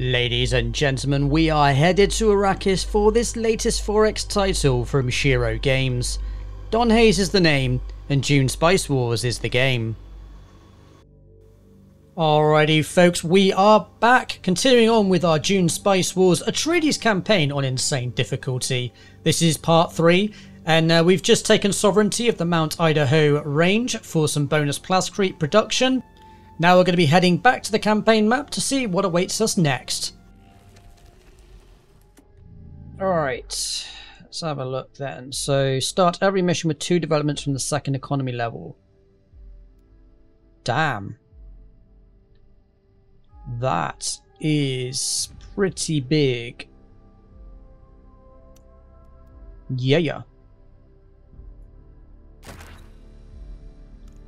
Ladies and gentlemen, we are headed to Arrakis for this latest 4X title from Shiro Games. donHaize is the name, and Dune Spice Wars is the game. Alrighty folks, we are back, continuing on with our Dune Spice Wars Atreides campaign on Insane Difficulty. This is part 3, and uh, we've just taken sovereignty of the Mount Idaho range for some bonus Plascrete production. Now we're going to be heading back to the campaign map to see what awaits us next. Alright, let's have a look then. So start every mission with two developments from the second economy level. Damn. That is pretty big. Yeah. Yeah.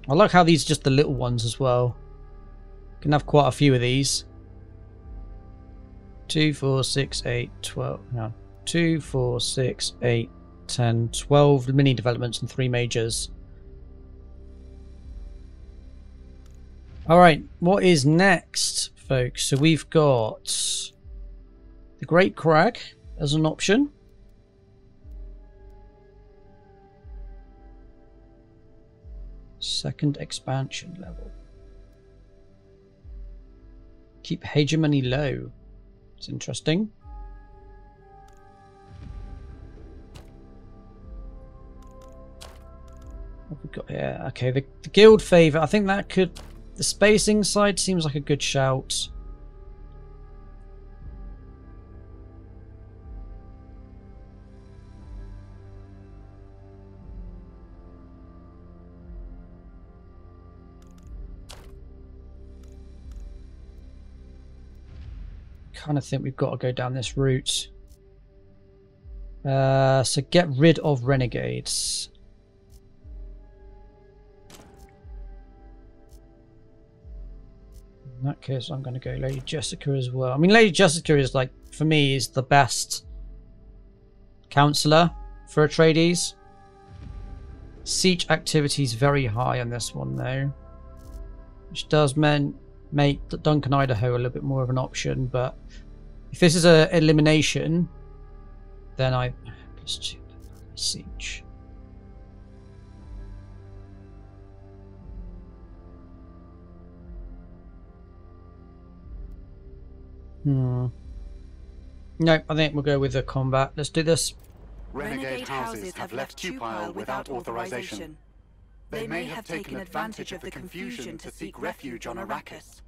I like how these are just the little ones as well. Can have quite a few of these. 2, 4, 6, 8, 12. No. 2, 4, 6, 8, 10, 12 mini developments and 3 majors. Alright, what is next, folks? So we've got the Great Crag as an option. Second expansion level. Keep hegemony low. It's interesting. What have we got here? Okay, the, the guild favor. I think that could... The spacing side seems like a good shout. Kind of think we've got to go down this route. Uh, so get rid of renegades. In that case, I'm going to go Lady Jessica as well. I mean, Lady Jessica is like, for me, is the best counselor for Atreides. Siege activity is very high on this one, though. Which does mean make Duncan Idaho a little bit more of an option, but if this is a elimination, then I plus two siege. Hmm. No, I think we'll go with the combat. Let's do this. Renegade houses have left Tupile without authorization. They may have taken advantage of the confusion to seek refuge on Arrakis.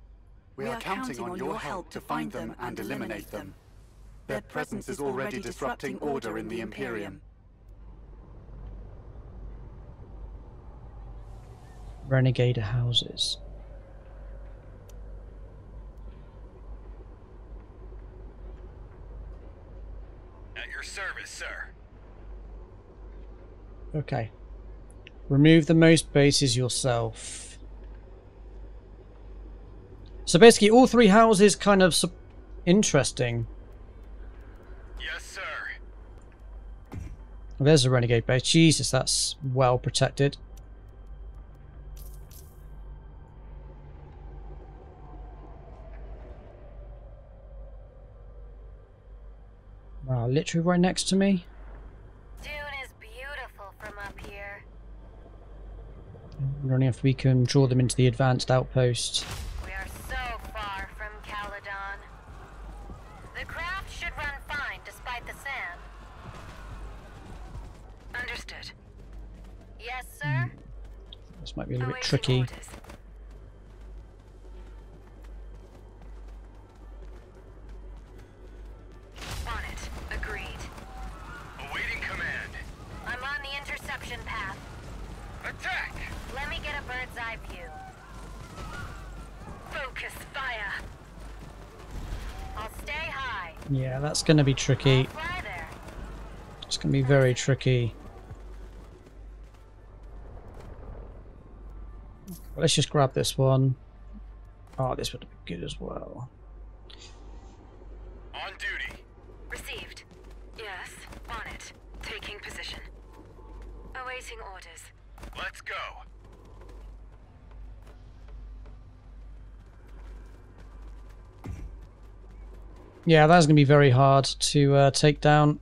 We are counting on your help to find them and eliminate them. Their presence is already disrupting order in the Imperium. Renegade houses. At your service, sir. Okay. Remove the most bases yourself. So basically, all three houses kind of interesting. Yes, sir. There's a renegade base. Jesus, that's well protected. Wow, literally right next to me. Dune is beautiful from up here. Only if we can draw them into the advanced outpost. Might be a little bit tricky. On it. Agreed. Awaiting command. I'm on the interception path. Attack! Let me get a bird's eye view. Focus fire. I'll stay high. Yeah, that's going to be tricky. It's going to be very tricky. Let's just grab this one. Oh, this would be good as well. On duty. Received. Yes, on it. Taking position. Awaiting orders. Let's go. Yeah, that's going to be very hard to uh, take down.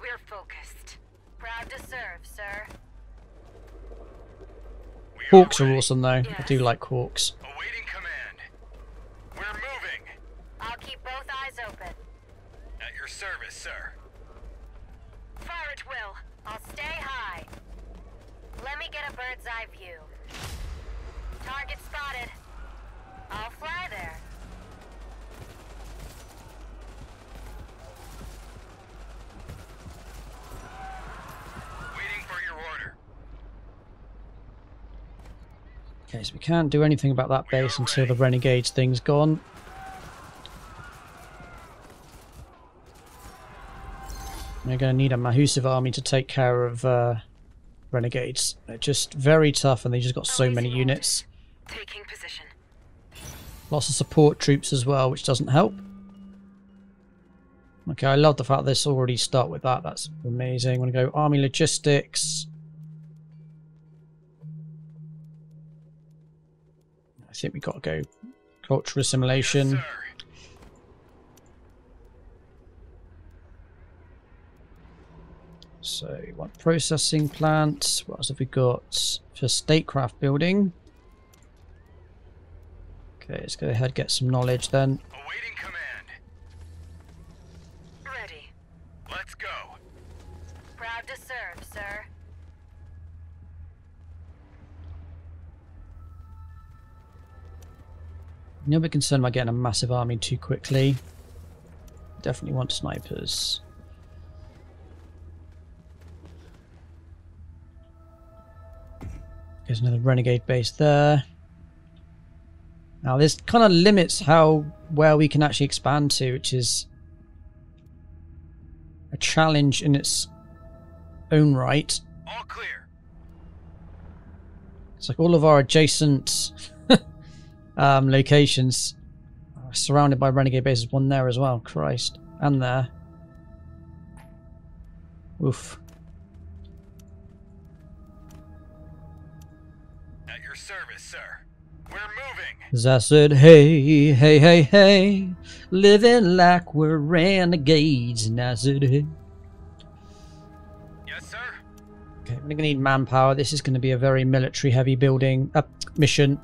We're focused. Proud to serve, sir. We are Hawks are awesome though. I do like hawks. Awaiting command. We're moving. I'll keep both eyes open. At your service, sir. Fire at will. I'll stay high. Let me get a bird's eye view. Target spotted. I'll fly there. Waiting for your order. Okay, so we can't do anything about that base until the renegades thing's gone. We're going to need a Mahusiv army to take care of uh, renegades. They're just very tough and they just got so many units. Taking position. Lots of support troops as well, which doesn't help. Okay, I love the fact this already start with that. That's amazing. I'm going to go army logistics. Think we got to go cultural assimilation. Yes, sir. So, one processing plant. What else have we got? For statecraft building. Okay, let's go ahead and get some knowledge then. Awaiting command. Ready. Let's go. Proud to serve, sir. I'm a bit concerned about getting a massive army too quickly. Definitely want snipers. There's another renegade base there. Now this kind of limits how where we can actually expand to, which is a challenge in its own right. All clear. It's like all of our adjacent um, locations surrounded by renegade bases. One there as well. Christ, and there. Oof. At your service, sir. We're moving. As I said, hey, hey, hey, hey, living like we're renegades. And I said, hey. Yes, sir. Okay, we're going to need manpower. This is going to be a very military heavy building uh, mission.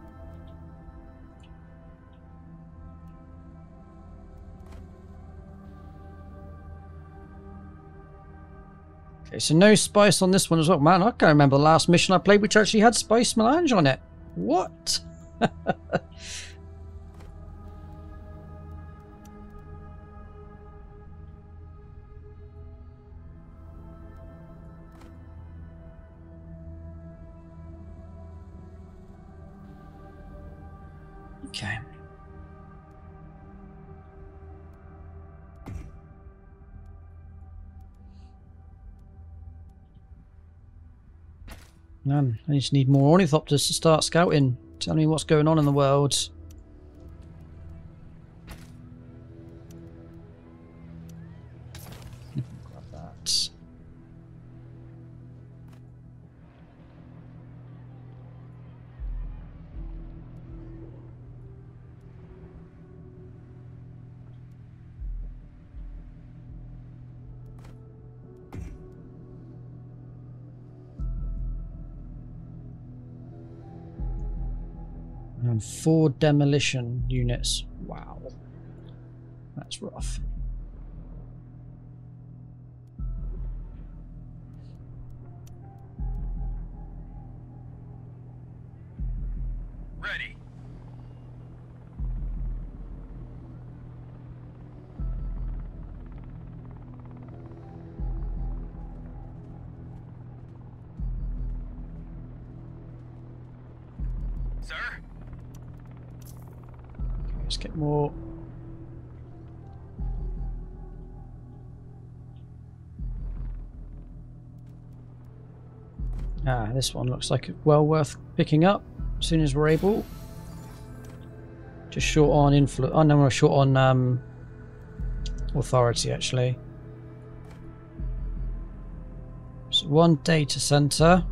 Okay, so no spice on this one as well. Man, I can't remember the last mission I played which actually had spice melange on it. What? Man, I just need more ornithopters to start scouting. Tell me what's going on in the world. And four demolition units. Wow. That's rough. this one looks like well worth picking up as soon as we're able. Just short on influence. Oh no, we're short on um, authority actually. So one data center.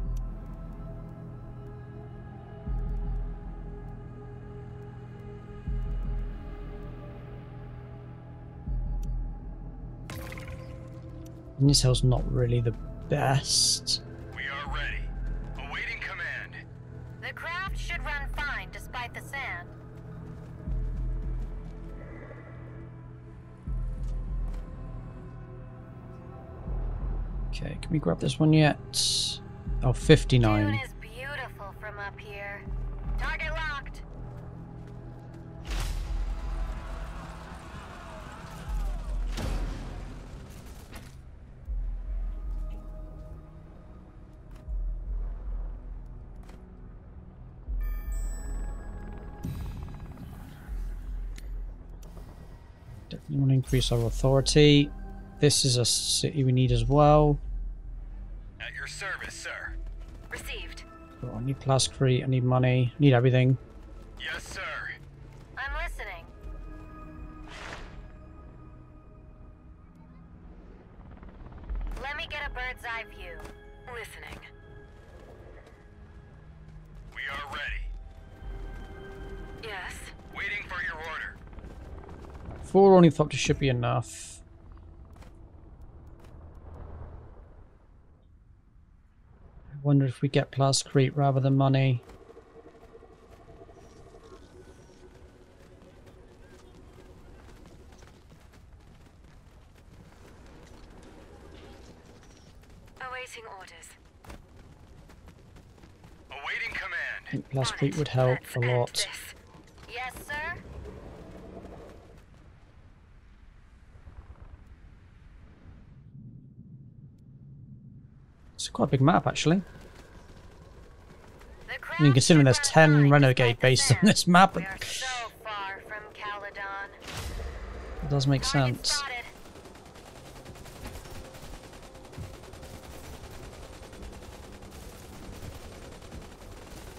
And this hell's not really the best. Okay, can we grab this one yet? Oh, Dune 59. is beautiful from up here. Target locked. Definitely want to increase our authority. This is a city we need as well. I need plascrete, I need money, I need everything. Yes, sir. I'm listening. Let me get a bird's eye view. Listening. We are ready. Yes. Waiting for your order. Four ornithopters should be enough. I wonder if we get plascrete rather than money. Awaiting orders. Awaiting I command. think plascrete would help a lot. Yes, sir. It's quite a big map actually. I mean, considering there's 10 renegade bases on this map, it are so far from Caladan. does make sense. spotted.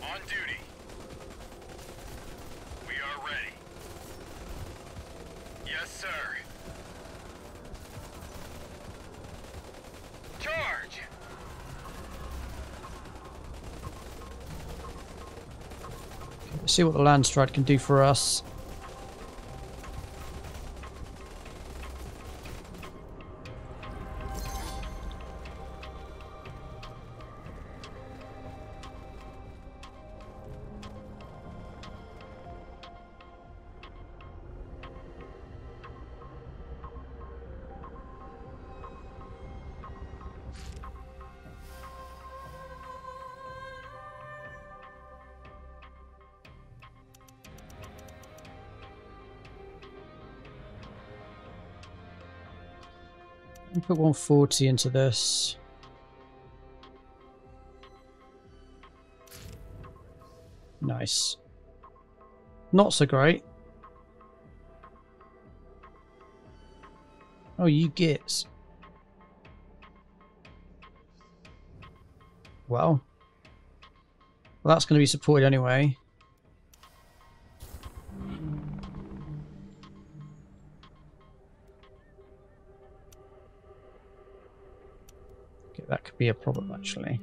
On duty. We are ready. Yes, sir. Charge! Let's see what the Landsraad can do for us. Put 140 into this. Nice. Not so great. Oh, you gits. Well. Well, that's going to be supported anyway. Be a problem actually.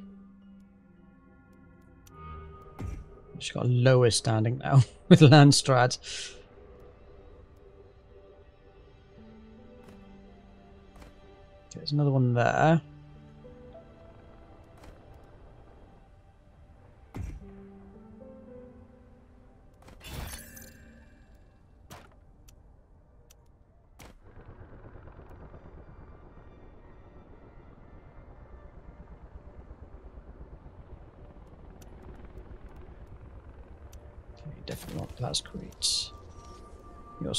She's got lower standing now with Landsraad. There's another one there.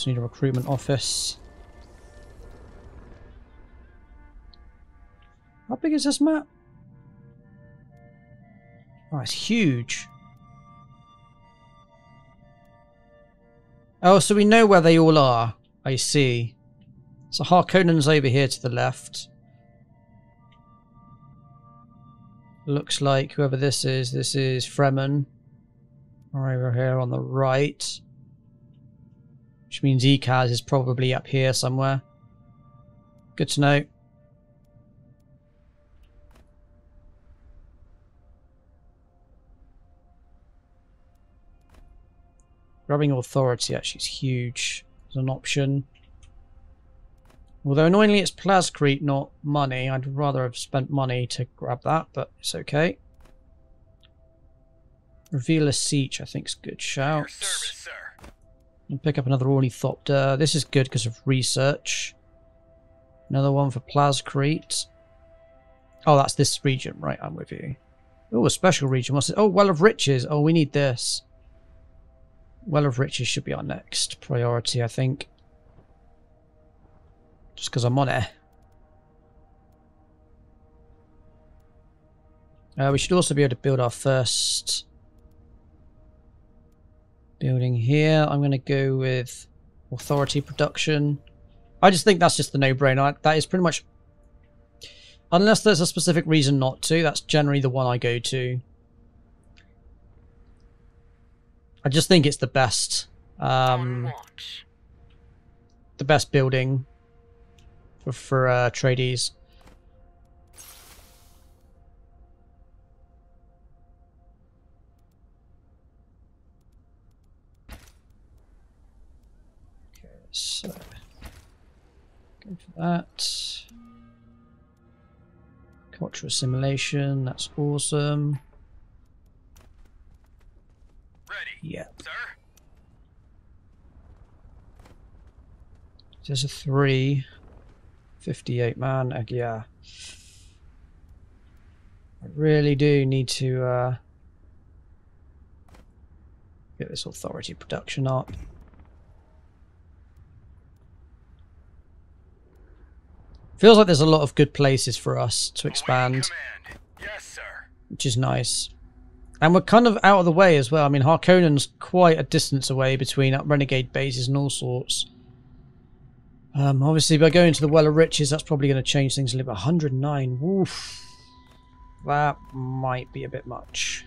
Also need a recruitment office. How big is this map? Oh, it's huge. Oh, so we know where they all are. I see. So Harkonnen's over here to the left. Looks like whoever this is, this is Fremen. Or over here on the right. Which means Ecaz is probably up here somewhere. Good to know. Grabbing authority actually is huge as an option. Although annoyingly it's Plascrete, not money. I'd rather have spent money to grab that, but it's okay. Reveal a Siege, I think is good shout. Service. And pick up another Ornithopter. This is good because of research. Another one for Plascrete. Oh, that's this region. Right, I'm with you. Oh, a special region. What's it? Oh, Well of Riches. Oh, we need this. Well of Riches should be our next priority, I think. Just because I'm on it. Uh, we should also be able to build our first building here. I'm going to go with Authority Production. I just think that's just the no-brainer. That is pretty much... Unless there's a specific reason not to, that's generally the one I go to. I just think it's the best. Um, the best building for, for uh, tradies. So go for that. Cultural assimilation, that's awesome. Ready, Yep. sir. There's a three. 58 man. Uh, yeah. I really do need to uh, get this authority production up. Feels like there's a lot of good places for us to expand. Yes, sir. which is nice. And we're kind of out of the way as well. I mean, Harkonnen's quite a distance away between renegade bases and all sorts. Um, obviously, by going to the Well of Riches, that's probably going to change things a little bit. 109. Woof. That might be a bit much.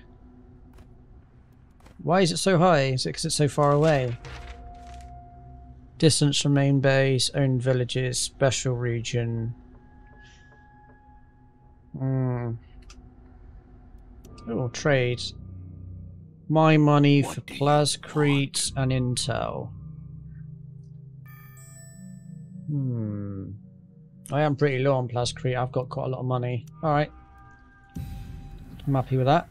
Why is it so high? Is it because it's so far away? Distance from main base, own villages, special region. Hmm. Oh, trade. My money for Plascrete and Intel. Hmm. I am pretty low on Plascrete. I've got quite a lot of money. Alright. I'm happy with that.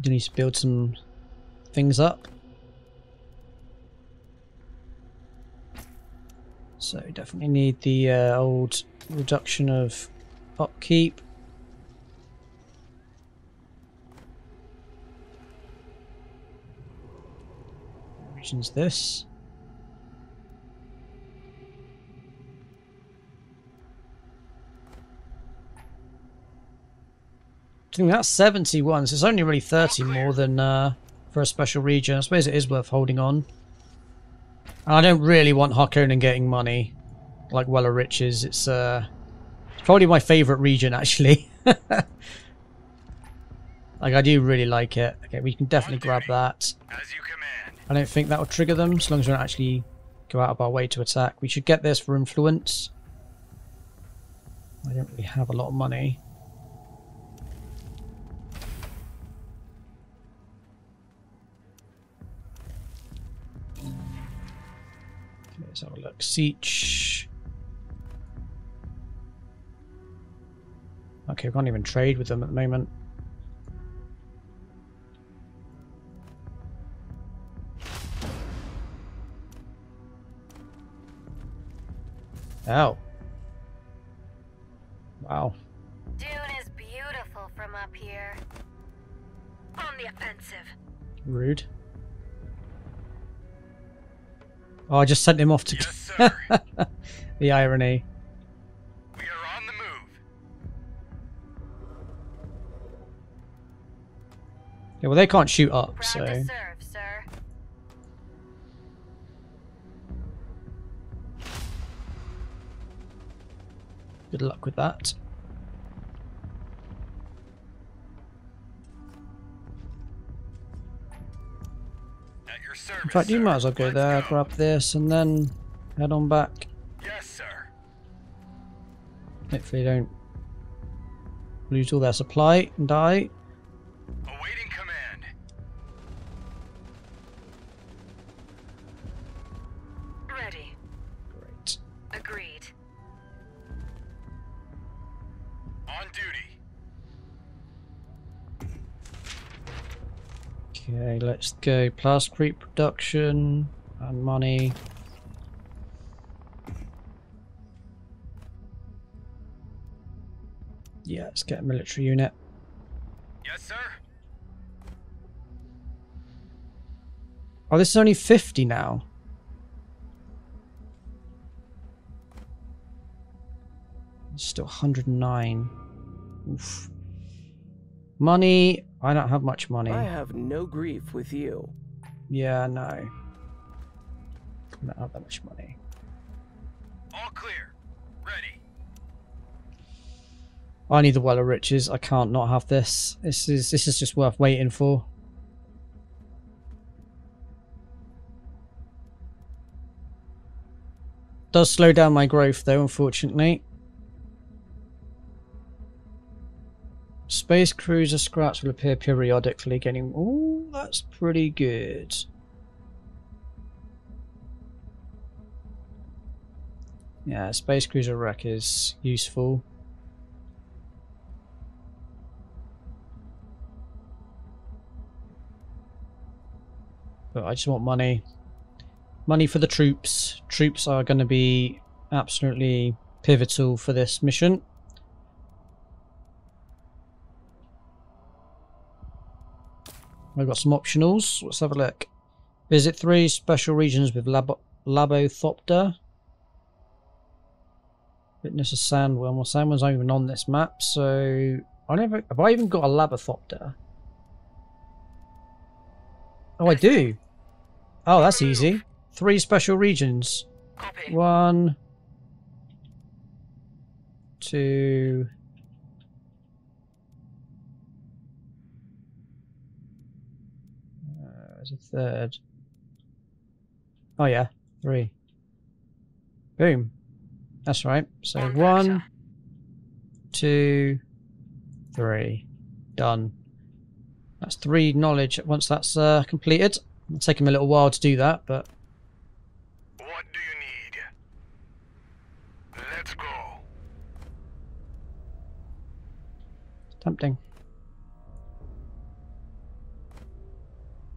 Do need to build some things up. So definitely need the uh, old reduction of upkeep. Region's this. I think that's 71, so it's only really 30 more than uh, for a special region. I suppose it is worth holding on. And I don't really want Harkonnen getting money, like Well of Riches. It's, uh, it's probably my favourite region, actually. like, I do really like it. Okay, we can definitely grab that. As you. I don't think that will trigger them, as long as we don't actually go out of our way to attack. We should get this for influence. I don't really have a lot of money. Have a look. Siege. Okay, we can't even trade with them at the moment. Oh. Wow. Dune is beautiful from up here. On the offensive. Rude. Oh, I just sent him off to Yes, the irony. we are on the move. Yeah, well, they can't shoot up, Proud so serve, sir. good luck with that. Service. In fact, you might as well go Let's there, go. grab this, and then head on back. Yes, sir. Hopefully, they don't lose all their supply and die. Okay, let's go. Plascrete production and money. Yeah, let's get a military unit. Yes, sir. Oh, this is only 50 now. It's still 109. Oof. Money. I don't have much money. I have no grief with you. Yeah, no. I don't have that much money. All clear. Ready. I need the well of riches. I can't not have this. This is this is just worth waiting for. Does slow down my growth though, unfortunately. Space cruiser scraps will appear periodically, getting. Oh, that's pretty good. Yeah, space cruiser wreck is useful. But I just want money. Money for the troops. Troops are going to be absolutely pivotal for this mission. I've got some optionals. Let's have a look. Visit three special regions with Lab Labothopter. Witness a sandworm. Well, sandworms aren't even on this map, so I never have I even got a Labothopter? Oh, I do. Oh, that's easy. Three special regions. Copy. One, two, a third. Oh yeah, three. Boom. That's right. So On track, one, sir. two, three. Done. That's three knowledge once that's uh, completed. It'll take him a little while to do that, but What do you need? Let's go. Tempting.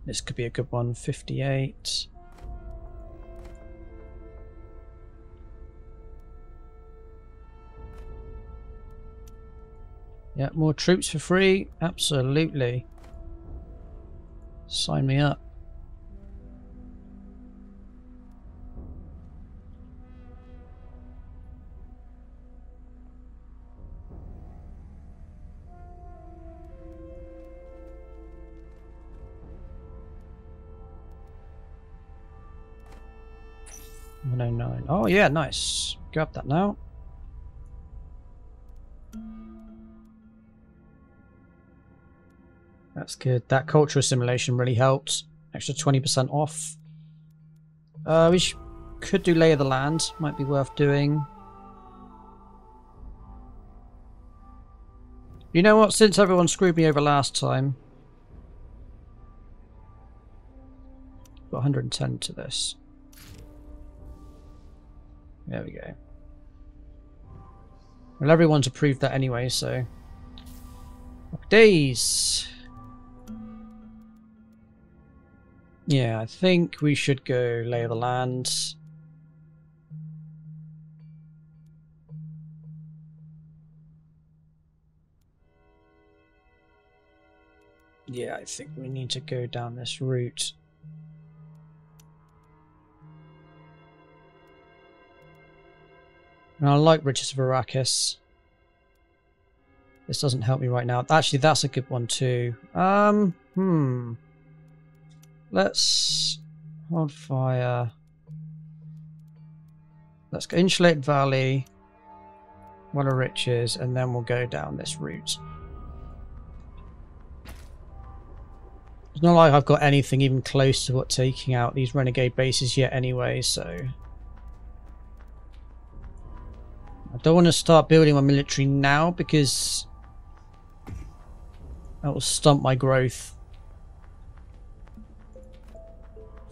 This could be a good one. 58. Yeah, more troops for free? Absolutely. Sign me up. Oh yeah, nice. Grab that now. That's good. That cultural simulation really helped. Extra 20% off. Uh, we could do Lay of the Land. Might be worth doing. You know what? Since everyone screwed me over last time, got 110 to this. There we go. Well, everyone's approved that anyway, so. Days. Yeah, I think we should go lay the land. Yeah, I think we need to go down this route. And I like Riches of Arrakis. This doesn't help me right now. Actually, that's a good one too. Um, hmm. Let's hold fire. Let's go Insulated Valley, Well of Riches, and then we'll go down this route. It's not like I've got anything even close to what taking out these renegade bases yet anyway, so... I don't want to start building my military now because that will stunt my growth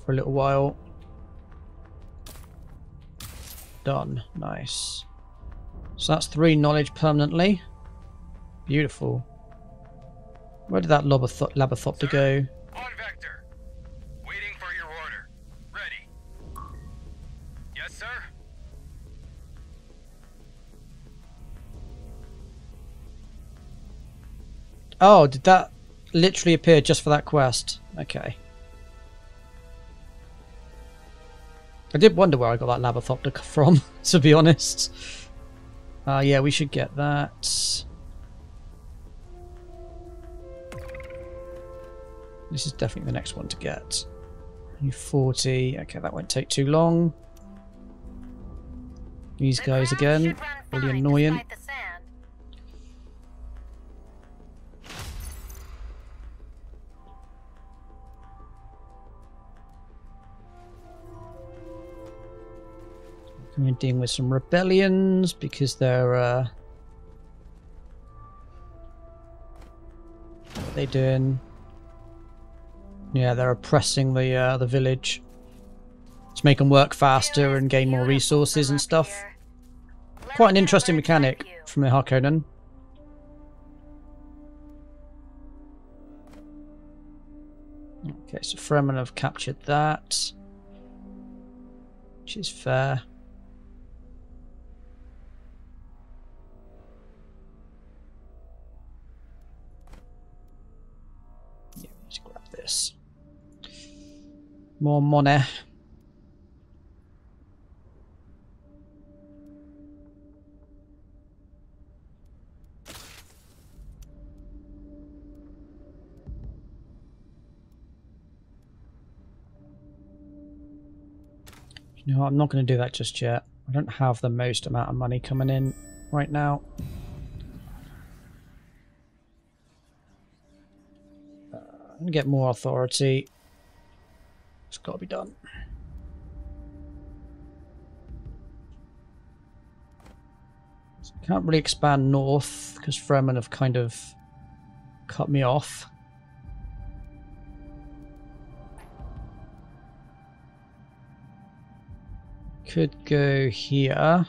for a little while. Done. Nice. So that's three knowledge permanently. Beautiful. Where did that Labothop- Labothopter go? On Vector. Oh, did that literally appear just for that quest? Okay. I did wonder where I got that Labothopter from, to be honest. Uh, yeah, we should get that. This is definitely the next one to get. U40. Okay, that won't take too long. These guys again. Really annoying. We're dealing with some rebellions because they're uh they doing? Yeah, they're oppressing the uh the village. To make them work faster and gain more resources and stuff. Quite an interesting mechanic from the Harkonnen. Okay, so Fremen have captured that. Which is fair. This. More money. You know, I'm not going to do that just yet. I don't have the most amount of money coming in right now. To get more authority. It's got to be done. So can't really expand north because Fremen have kind of cut me off. Could go here.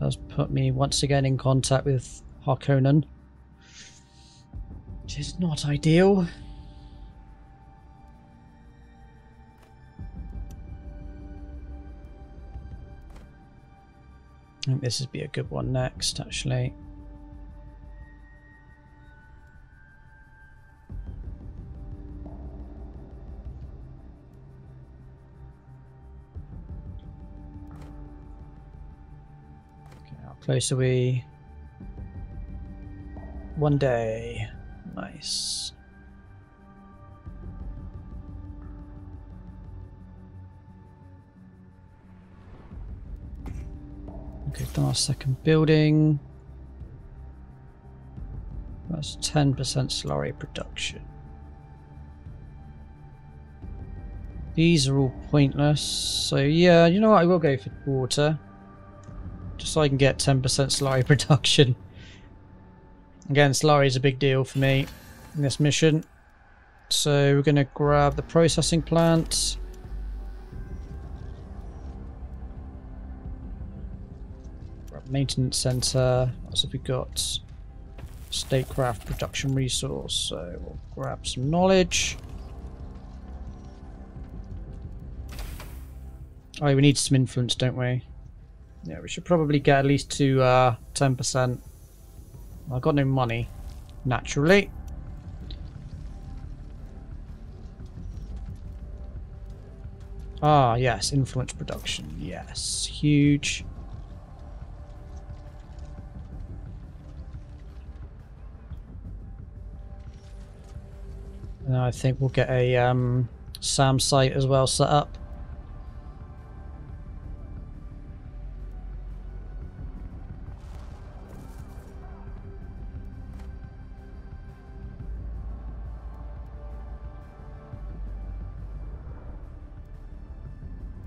Does put me once again in contact with Harkonnen. Which is not ideal. I think this would be a good one next, actually. Okay, how close are we? One day. Nice. Okay, done our second building. That's 10% Solari production. These are all pointless. So yeah, you know what? I will go for water. Just so I can get 10% Solari production. Again, Solari is a big deal for me in this mission. So we're going to grab the processing plant. Maintenance center. Else have we got? Statecraft production resource. So we'll grab some knowledge. Oh, we need some influence, don't we? Yeah, we should probably get at least to uh, 10%. I've got no money, naturally. Ah, yes, influence production. Yes, huge. And I think we'll get a um, SAM site as well set up.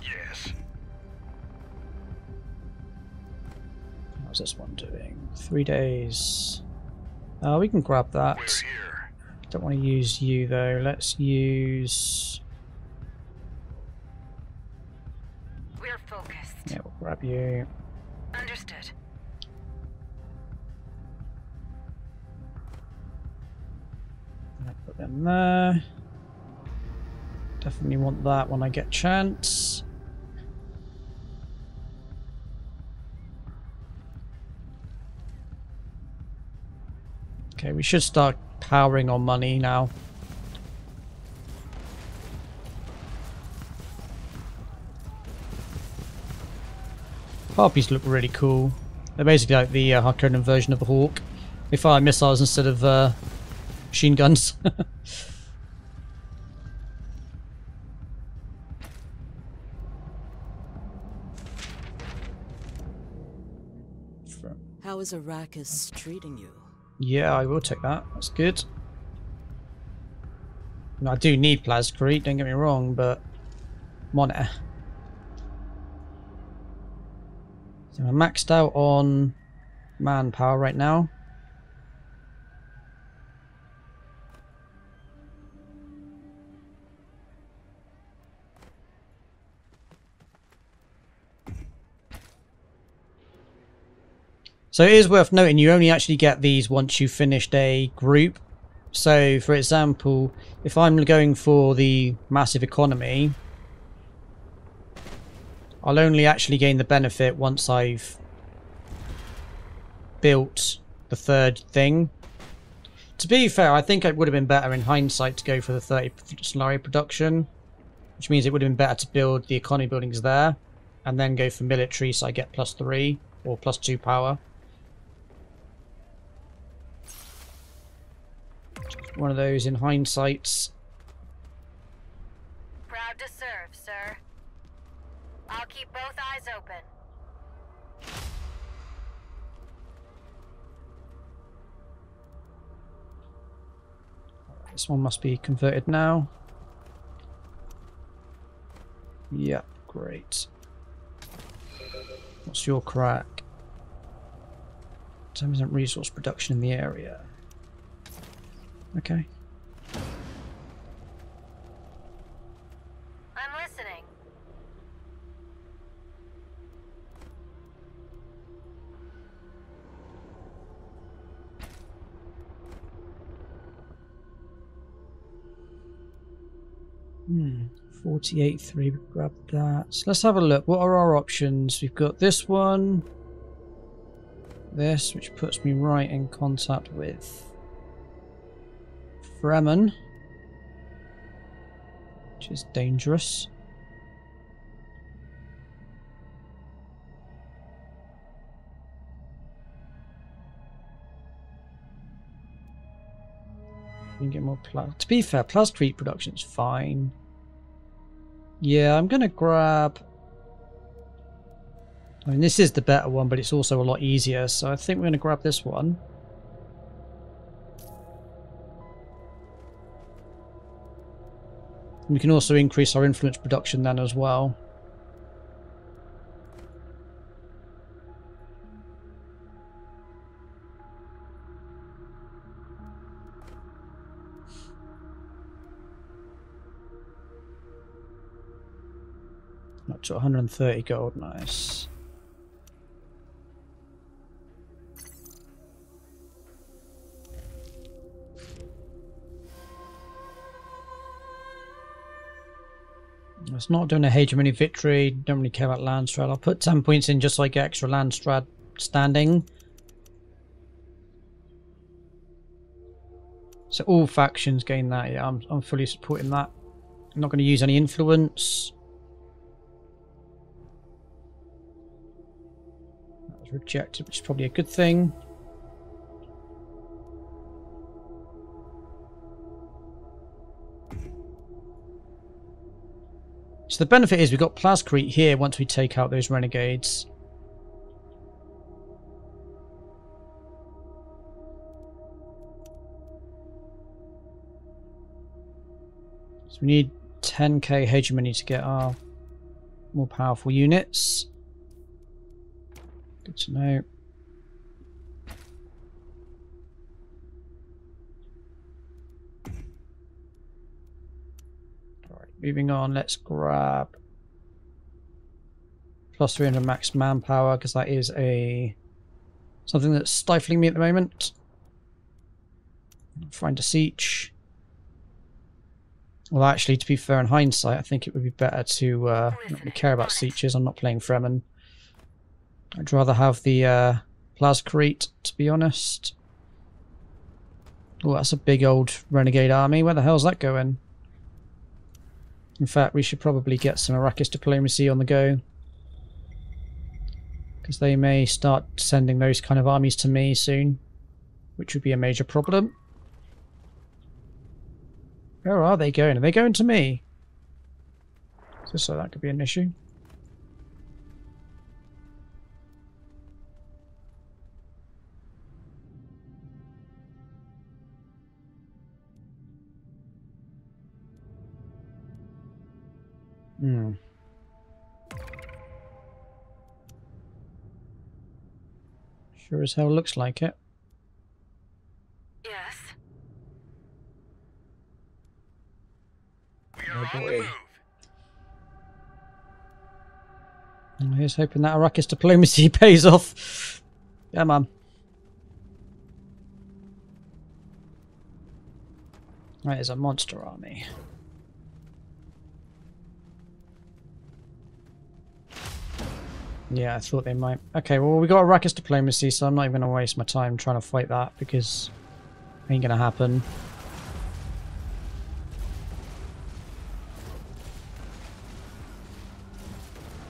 Yes. How's this one doing? Three days. Uh, we can grab that. Don't want to use you though. Let's use. We're focused. Yeah, we'll grab you. Understood. in there. Definitely want that when I get chance. Okay, we should start powering on money now. Harpies look really cool. They're basically like the uh, Harkonnen version of the Hawk. They fire missiles instead of uh, machine guns. How is Arrakis treating you? Yeah, I will take that. That's good. I do need Plascrete, don't get me wrong, but I'm on it. So I'm maxed out on manpower right now. So it is worth noting you only actually get these once you've finished a group. So for example, if I'm going for the massive economy, I'll only actually gain the benefit once I've built the third thing. To be fair, I think it would have been better in hindsight to go for the 30 Solari production, which means it would have been better to build the economy buildings there and then go for military so I get plus 3 or plus 2 power. One of those in hindsight. Proud to serve, sir. I'll keep both eyes open. This one must be converted now. Yep, great. What's your crack? 10% resource production in the area. Okay. I'm listening. Hmm. 48.3, grab that. So let's have a look. What are our options? We've got this one. This, which puts me right in contact with Fremen. Which is dangerous. You can get more plas. To be fair, plus Plascrete production is fine. Yeah, I'm gonna grab. I mean, this is the better one, but it's also a lot easier, so I think we're gonna grab this one. We can also increase our influence production then as well. Up to 130 gold, nice. It's not doing a hegemony victory. Don't really care about Landsraad. I'll put 10 points in just so I get extra Landsraad standing. So all factions gain that. Yeah, I'm, I'm fully supporting that. I'm not going to use any influence. That was rejected, which is probably a good thing. So the benefit is we've got Plascrete here once we take out those renegades. So we need 10k hegemony to get our more powerful units. Good to know. Moving on, let's grab plus 300 max manpower because that is a something that's stifling me at the moment. Find a siege. Well, actually, to be fair, in hindsight, I think it would be better to uh, not really care about Sieges. I'm not playing Fremen. I'd rather have the uh, Plascrete, to be honest. Oh, that's a big old renegade army. Where the hell's that going? In fact, we should probably get some Arrakis diplomacy on the go. Because they may start sending those kind of armies to me soon. Which would be a major problem. Where are they going? Are they going to me? Just so that could be an issue. Hmm. Sure as hell looks like it. Yes. We are Oh, on boy. the move. Oh, Here's hoping that Arrakis diplomacy pays off. Come on. That is a monster army. Yeah, I thought they might. Okay, well, we got Arrakis diplomacy, so I'm not even going to waste my time trying to fight that because it ain't going to happen.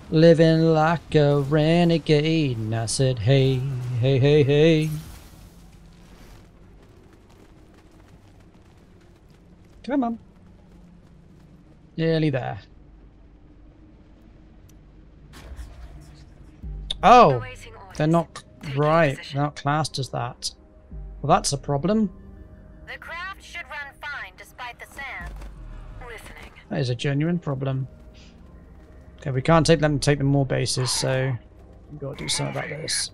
Living like a renegade, and I said, hey, hey, hey, hey. Come on. Nearly there. Oh, they're not right. They're not classed as that. Well, that's a problem. The craft should run fine despite the sand. Listening. That is a genuine problem. Okay, we can't take them take them more bases, so we've got to do something about this.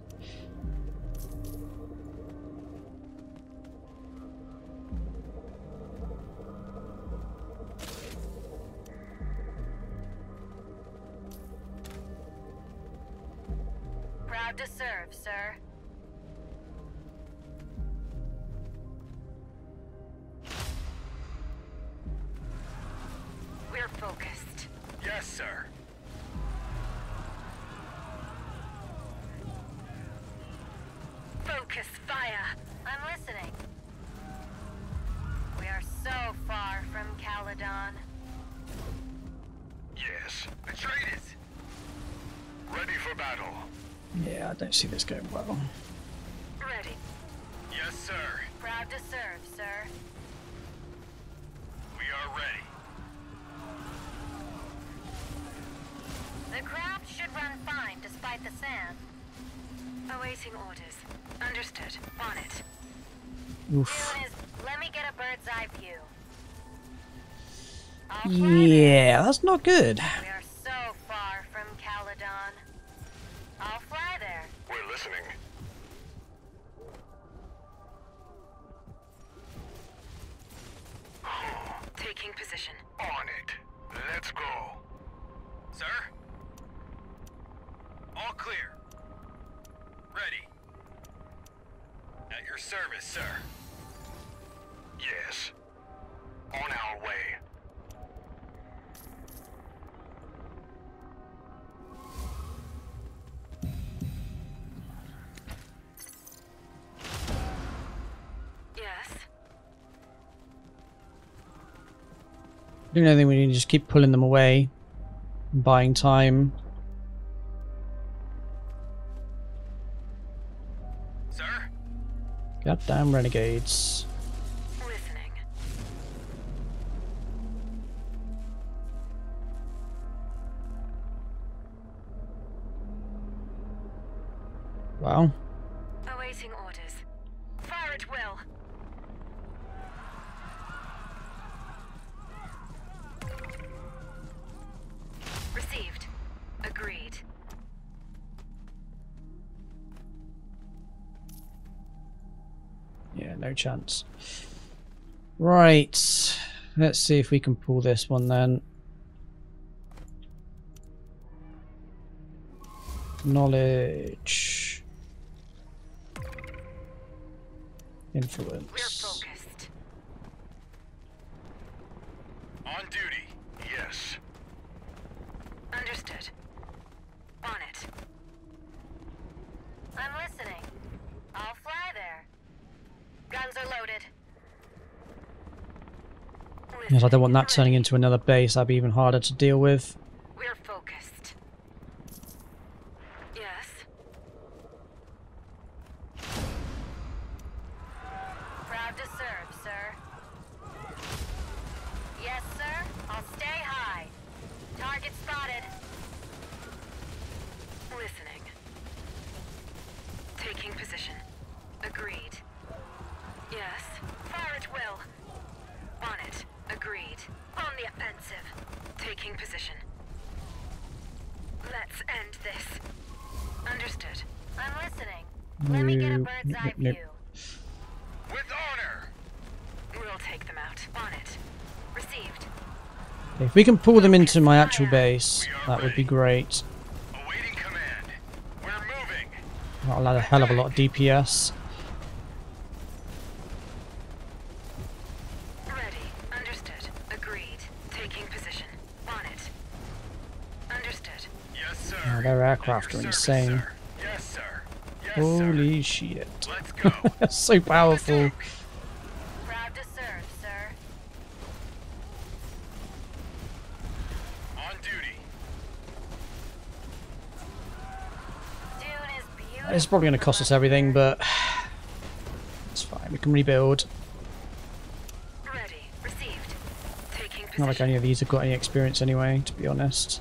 Fine despite the sand. Awaiting orders. Understood. On it. Oof. Soon let me get a bird's eye view. I'll there. Yeah, that's not good. We are so far from Caladan. I'll fly there. We're listening. I don't think we need to just keep pulling them away, buying time. Sir? Goddamn renegades. Chance. Right. Let's see if we can pull this one then. Knowledge. Influence. focused. On duty. Yes. Understood. On it. I'm listening. I'll fly there. Guns are loaded. Because I don't want that turning into another base. That'd be even harder to deal with. We're focused. Yes. Proud to serve, sir. Yes, sir. I'll stay high. Target spotted. Listening. Taking position. Agreed. Yes. Fire at will. On it. Agreed. On the offensive. Taking position. Let's end this. Understood. I'm listening. Let me get a Nope, bird's eye nope, nope. view. With honor. We'll take them out. On it. Received. If we can pull them into my actual base, that would be great. We're moving. That'll add a hell of a lot of DPS. Ready. Understood. Agreed. Taking position. On it. Understood. Yes, sir. Oh, their aircraft are insane. service, sir. Yes, sir. Yes, Holy shit. sir. Let's go. So powerful. Proud to serve, sir. On duty. Dune is beautiful. It's probably going to cost us everything, but it's fine. We can rebuild. Ready. Received. Taking. Not like any of these have got any experience anyway, to be honest.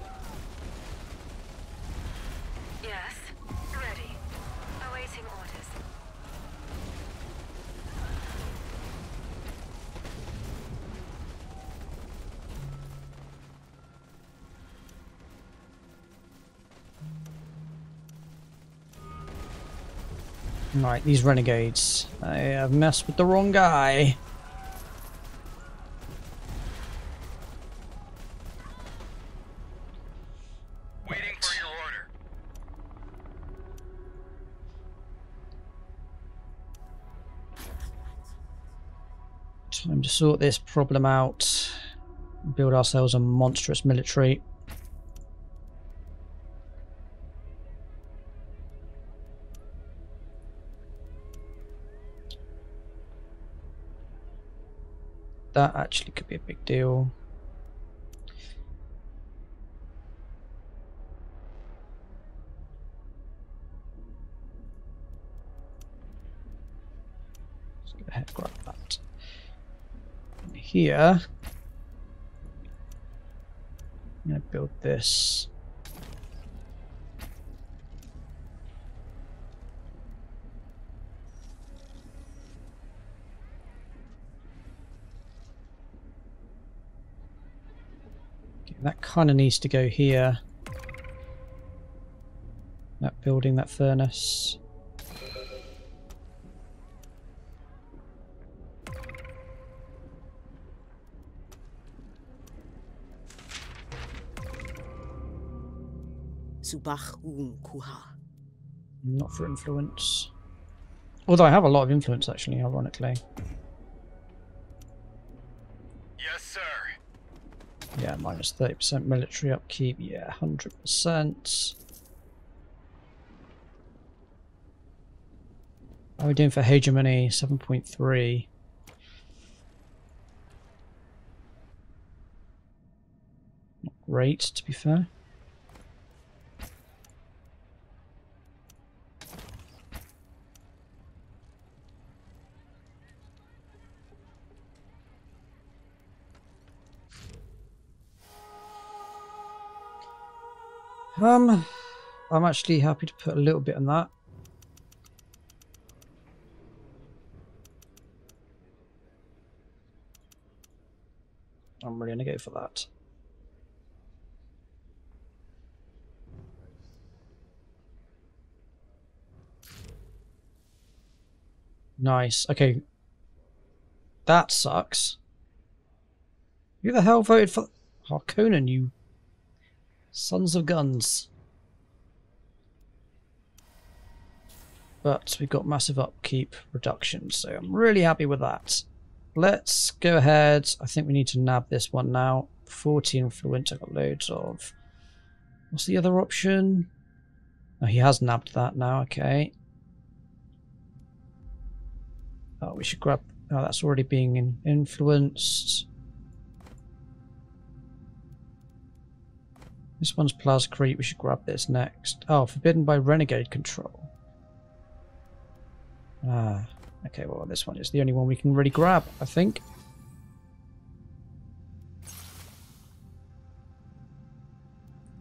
These renegades. I have messed with the wrong guy. Waiting for your order. Time to sort this problem out. Build ourselves a monstrous military. That actually could be a big deal. Let's go ahead grab that. And here, I'm going to build this. Okay, that kind of needs to go here. That building, that furnace. Subach un kuha. Not for influence. Although I have a lot of influence, actually, ironically. Yeah, minus 30% military upkeep. Yeah, 100%. How are we doing for hegemony? 7.3. Not great, to be fair. Um, I'm actually happy to put a little bit on that. I'm really gonna go for that. Nice. Okay. That sucks. Who the hell voted for Harkonnen, you Sons of guns. But we've got massive upkeep reduction, so I'm really happy with that. let's go ahead. I think we need to nab this one now. 14 influence, I've got loads of. What's the other option? Oh, he has nabbed that now, okay. Oh, we should grab... Oh, that's already being influenced. This one's Plascrete, we should grab this next. Oh, forbidden by Renegade control. Ah, okay, well this one is the only one we can really grab, I think.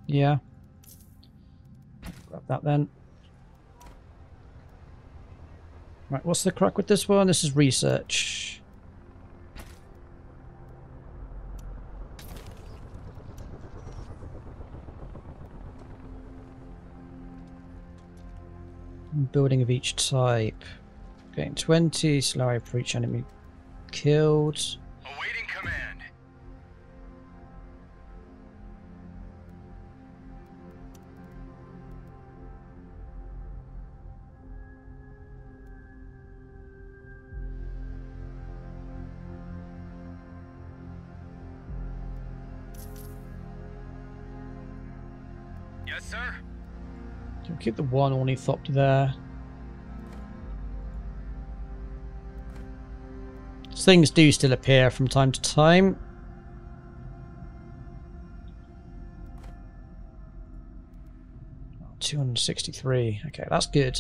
Yeah. Grab that then. Right, what's the crack with this one? This is research. Building of each type. Getting 20, slow for each enemy killed. Awaiting command. Keep the one ornithopter there. Things do still appear from time to time. Oh, 263. Okay, that's good.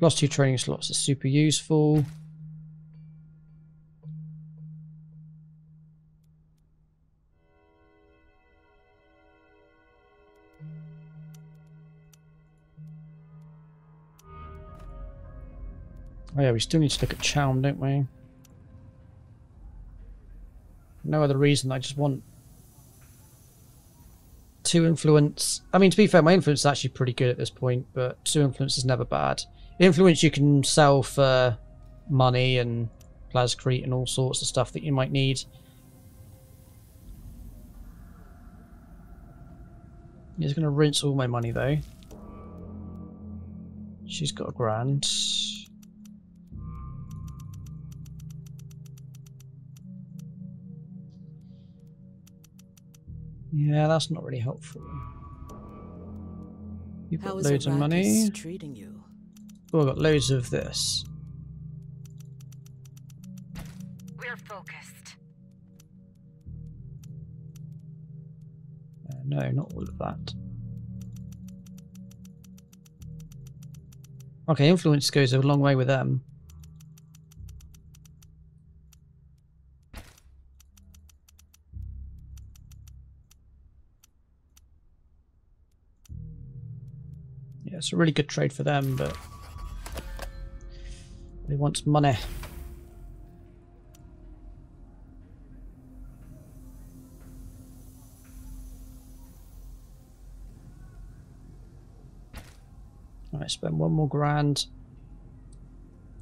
Lost two training slots is super useful. Oh yeah, we still need to look at Charm, don't we? No other reason, I just want two influence. I mean, to be fair, my influence is actually pretty good at this point, but two influence is never bad. Influence you can sell for money and plascrete and all sorts of stuff that you might need. He's going to rinse all my money though. She's got a grand. Yeah, that's not really helpful. You've got loads of money. Treating you? Oh, I've got loads of this. We're focused. Uh, no, not all of that. Okay, influence goes a long way with them. It's a really good trade for them, but he wants money. Alright, spend one more grand.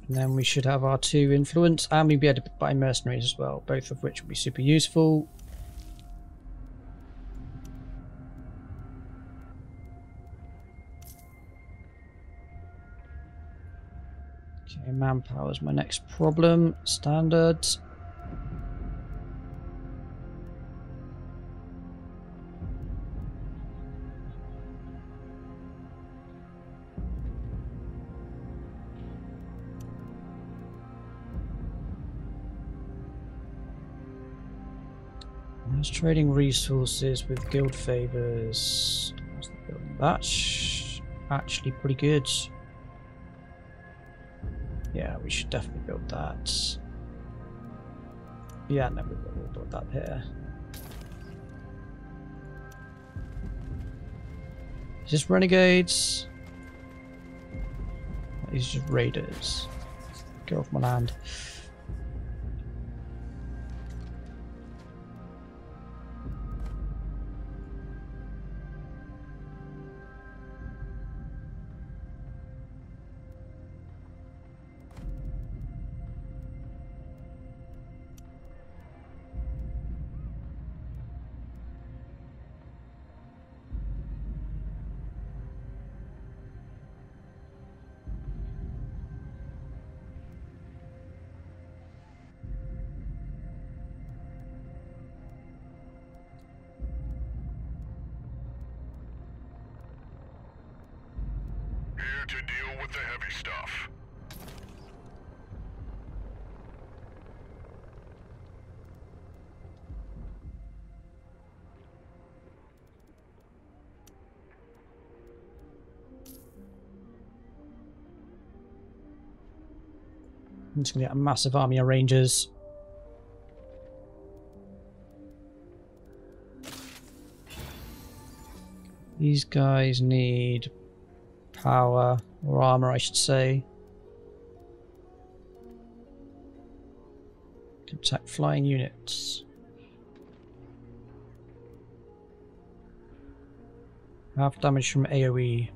And then we should have our two influence, and we'll be able to buy mercenaries as well, both of which will be super useful. Manpower is my next problem. Standard. That's trading resources with guild favors. That's actually pretty good. Yeah, we should definitely build that. Yeah, no, we'll build that here. Is this renegades? These just raiders. Get off my land. Just gonna get a massive army of rangers. These guys need power or armor, I should say. Attack flying units. Half damage from. AoE.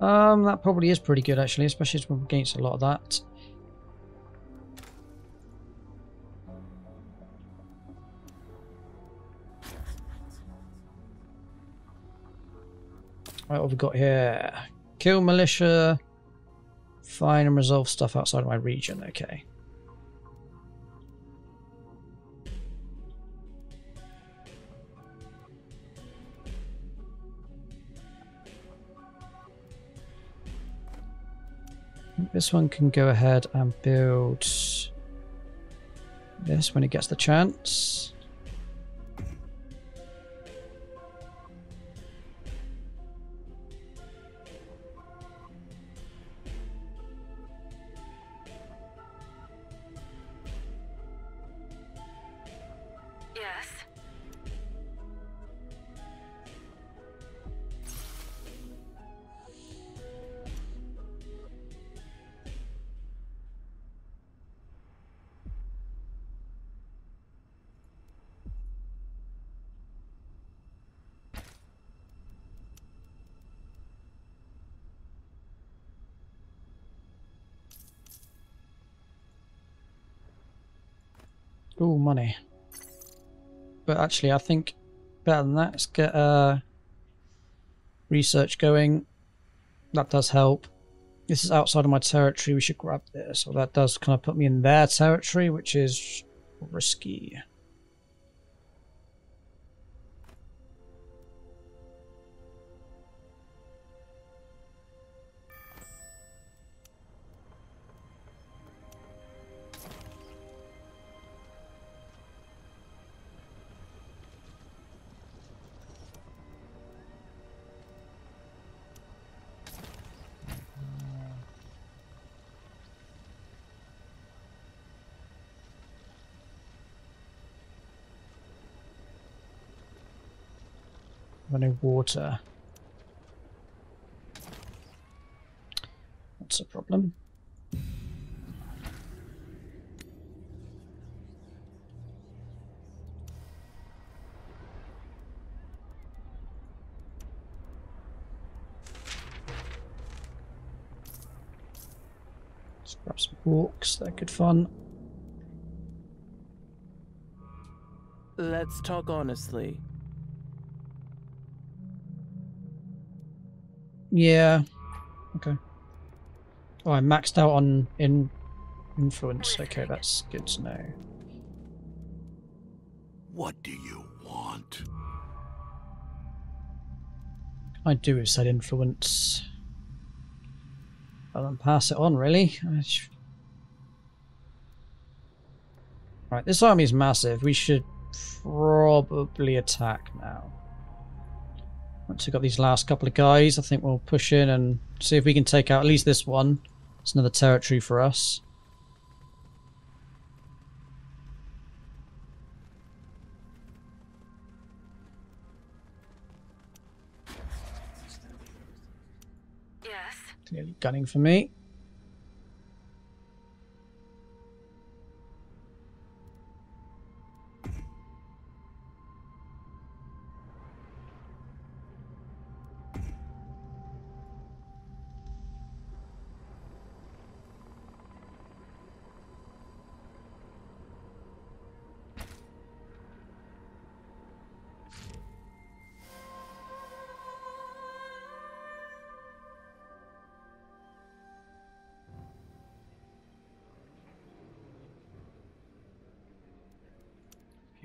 Um, that probably is pretty good actually, especially against a lot of that. Right, what have we got here? Kill militia. Find and resolve stuff outside of my region. Okay. This one can go ahead and build this when it gets the chance. Money. But actually, I think better than that, let's get uh, research going. That does help. This is outside of my territory. We should grab this. So that does kind of put me in their territory, which is risky. Water. That's a problem. Let's grab some walks, they're good fun. Let's talk honestly. Yeah. Okay. Oh, I maxed out on in influence. Okay, that's good to know. What do you want? I do with said influence. I'll then pass it on, really. I Right, this army is massive. We should probably attack now. Once we've got these last couple of guys, I think we'll push in and see if we can take out at least this one. It's another territory for us. Yes. Clearly gunning for me.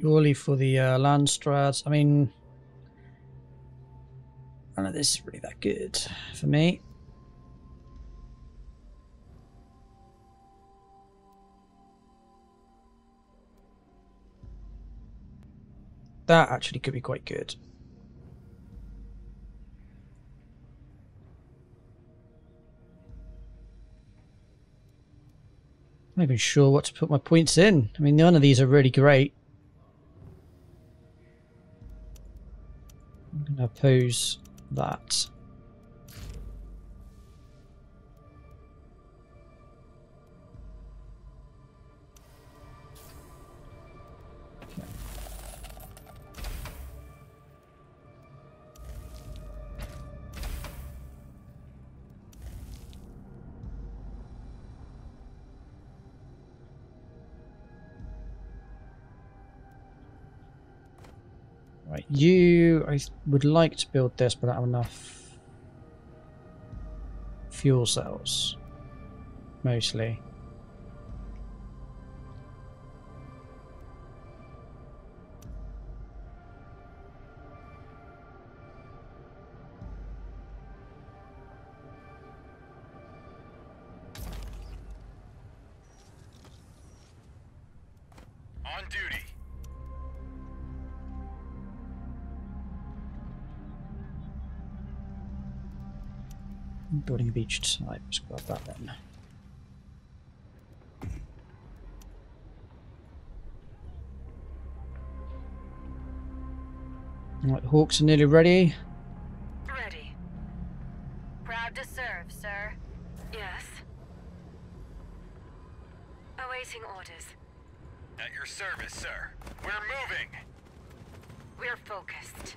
Purely for the uh, Landsraad. I mean, none of this is really that good for me. That actually could be quite good. I'm not even sure what to put my points in. I mean, none of these are really great. To oppose that. Right, I would like to build this, but I don't have enough fuel cells, mostly. Building a type, let's grab that then. Right, Hawks are nearly ready. Ready. Proud to serve, sir. Yes. Awaiting orders. At your service, sir. We're moving. We're focused.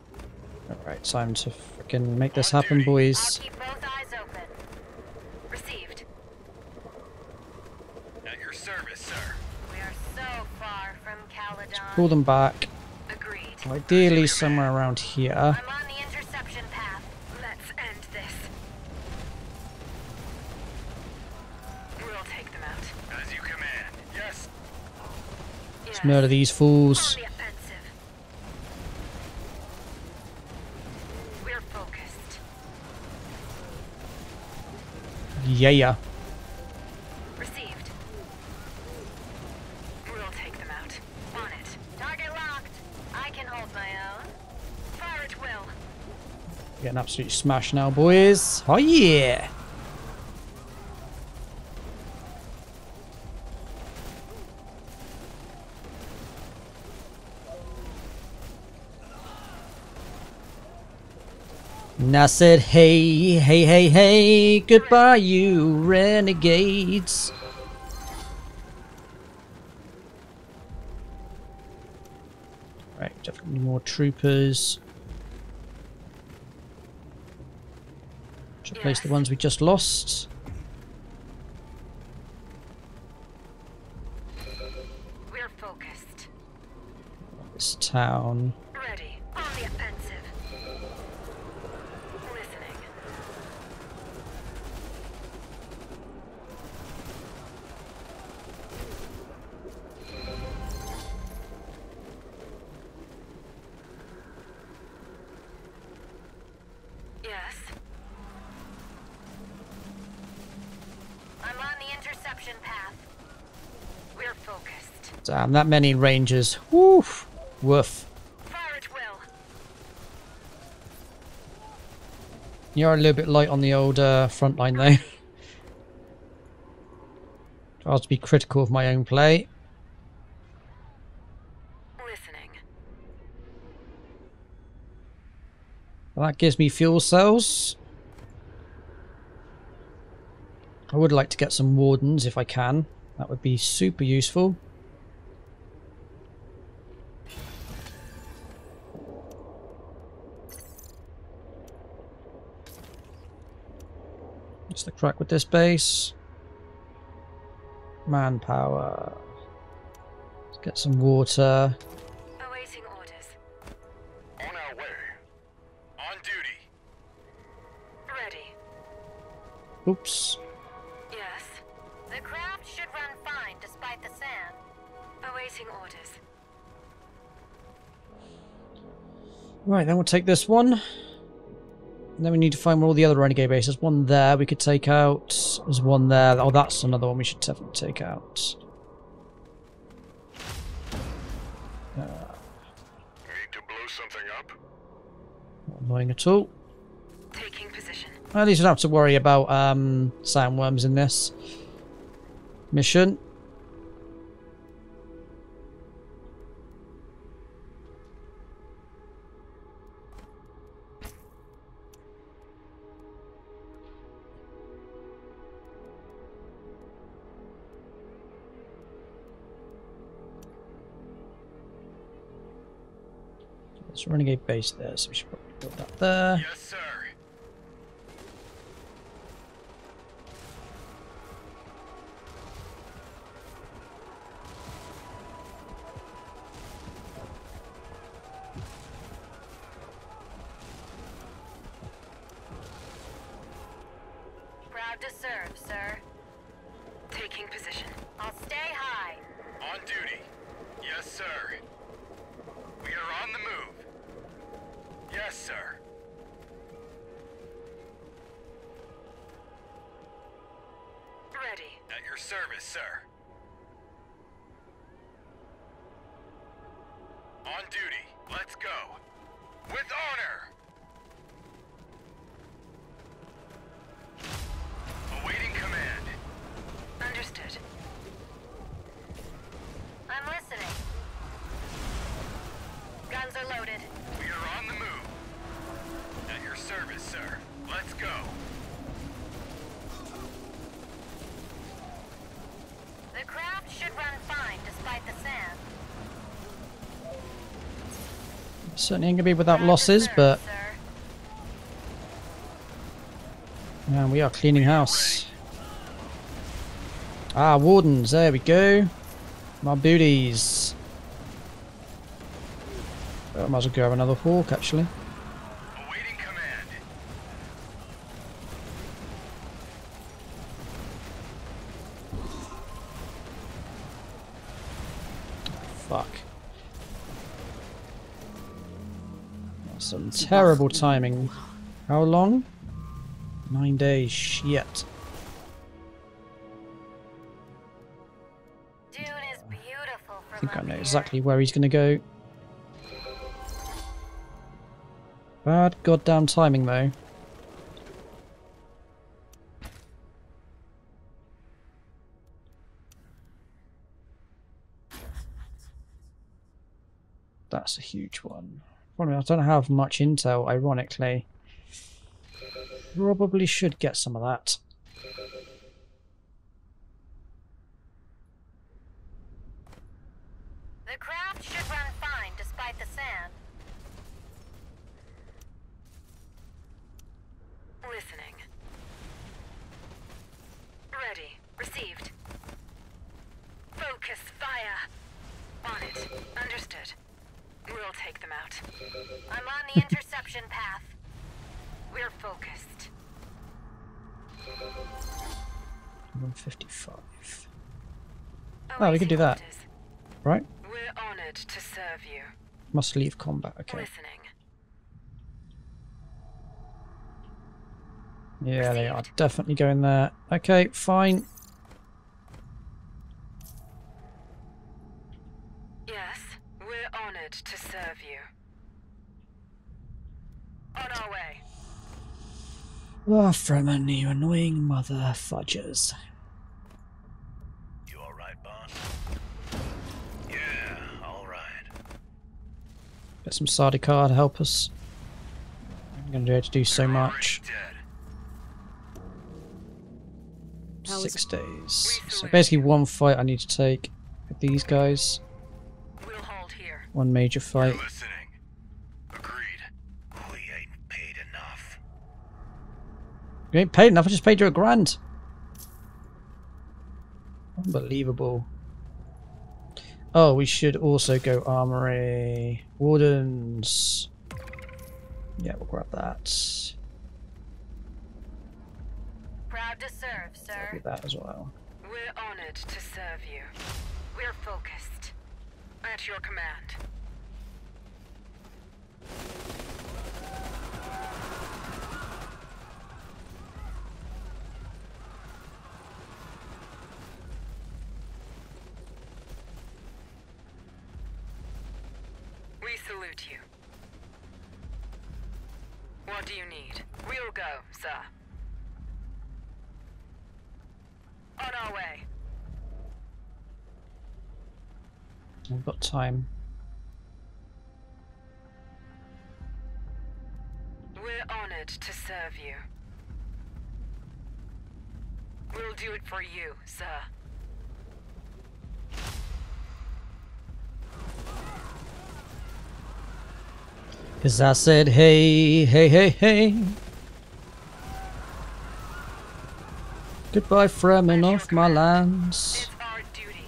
Alright, time to freaking make this happen, duty. I'll boys. keep both eyes open. Received. At your service, sir. We are so far from Caladan. Pull them back. Agreed. Ideally somewhere around here. I'm on the interception path. Let's end this. We'll take them out. As you command. Yes. Yes. Murder these fools. the. We're focused. Yeah, yeah. Received. We'll take them out. On it. Target locked. I can hold my own. Fire at will. Getting absolutely smashed now, boys. Oh yeah! And I said, hey, hey, hey, hey, goodbye, you renegades. Right, definitely more troopers. To replace the ones we just lost. We're focused. This town. Damn, that many rangers. Woof. Woof. Fire at will. You're a little bit light on the old uh, front line though. Try to be critical of my own play. Listening. Well, that gives me fuel cells. I would like to get some wardens if I can. That would be super useful. What's the crack with this base? Manpower. Let's get some water. Awaiting orders. On our way. On duty. Ready. Oops. Yes. The craft should run fine despite the sand. Awaiting orders. Right, then we'll take this one. And then we need to find where all the other renegade bases. There's one there we could take out. There's one there. Oh, that's another one we should definitely take out. Need to blow something up? Not annoying at all. Taking position. At least we don't have to worry about um, sandworms in this mission. There's a renegade base there, so we should probably build that there. Yes, sir. Certainly ain't gonna be without losses, but man, we are cleaning house. Ah, wardens, there we go. My booties. I might as well grab another hawk actually. Terrible timing. How long? Nine days. Shit. Dune is beautiful I think I know exactly where he's gonna go. Bad goddamn timing though. Don't have much intel, ironically. Probably should get some of that. The craft should run fine despite the sand. Listening. Ready. Received. Out. I'm on the interception path. We're focused. 155. Oh, we could do that. Right? We're honored to serve you. Must leave combat. Okay. Listening. Yeah, they are definitely going there. Okay, fine. Yes, we're honored to serve you. On our way. Oh, Fremen, you annoying mother fudgers. You alright, boss? Yeah, alright. Get some Sardaukar to help us. I'm going to be able to do so much. Dead. How is Six days. So basically one fight I need to take with these guys. We'll hold here. One major fight. You're listening. Agreed. We ain't paid enough. You ain't paid enough, I just paid you a grand. Unbelievable. Oh, we should also go armory. Wardens. Yeah, we'll grab that. Proud to serve, sir. that as well. We're honored to serve you. We're focused. At your command. We salute you. What do you need? We'll go, sir. On our way. I've got time. We're honored to serve you. We'll do it for you, sir. Cause I said, hey, hey, hey, hey. Goodbye, Fremen off my lands. It's our duty.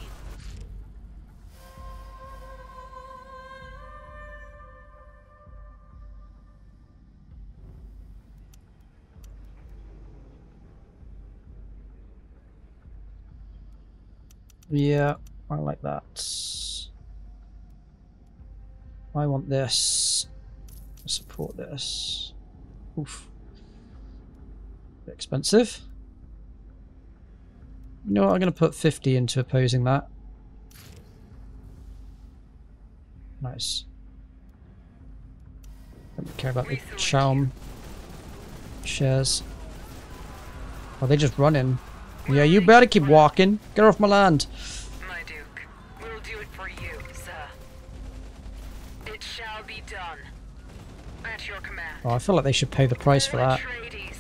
Yeah, I like that. I want this. Support this. Oof. Expensive. You know what? I'm going to put 50 into opposing that. Nice. Don't care about the CHOAM shares. Are they just running? Yeah, you better keep walking. Get off my land. Oh, I feel like they should pay the price for that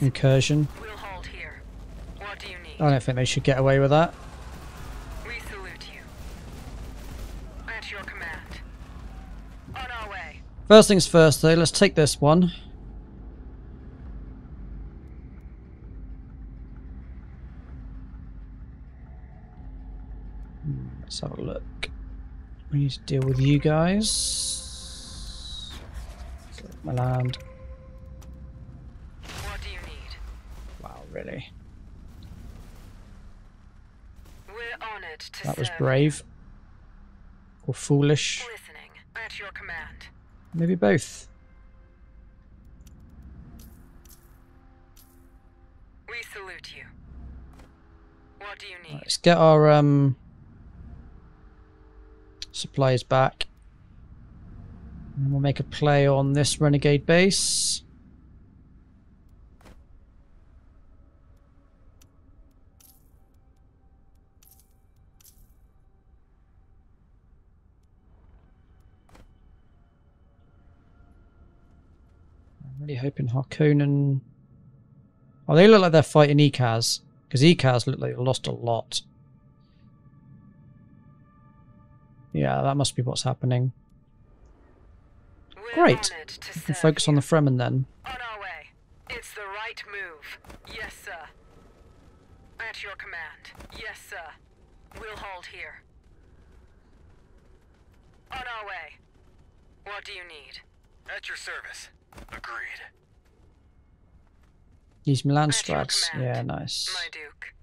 incursion. We'll hold here. What do you need? I don't think they should get away with that. We salute you. At your command. On our way. First things first, though, let's take this one. Hmm, Let's have a look. We need to deal with you guys. My land. What do you need? Wow, really? We're honored to That was brave. Or foolish. Listening. At your command. Maybe both. We salute you. What do you need? Let's get our um supplies back. And we'll make a play on this renegade base. Really hoping Harkonnen. Oh, they look like they're fighting Ecaz. Because Ecaz look like they lost a lot. Yeah, that must be what's happening. We're Great. We can serve focus on the Fremen then. On our way. It's the right move. Yes, sir. At your command. Yes, sir. We'll hold here. On our way. What do you need? At your service. Agreed. Use Milan strats. Yeah, nice. My Duke.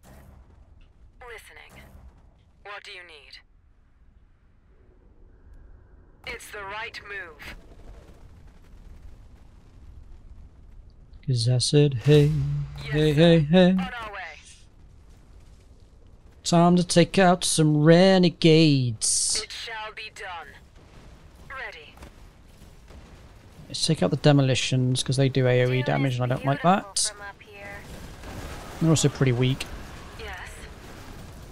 Listening. What do you need? It's the right move. Cause I said, hey, Yes, hey, hey, hey. On our way. Time to take out some renegades. It shall be done. Let's take out the demolitions because they do AoE damage and I don't like that. From up here. They're also pretty weak. Yes.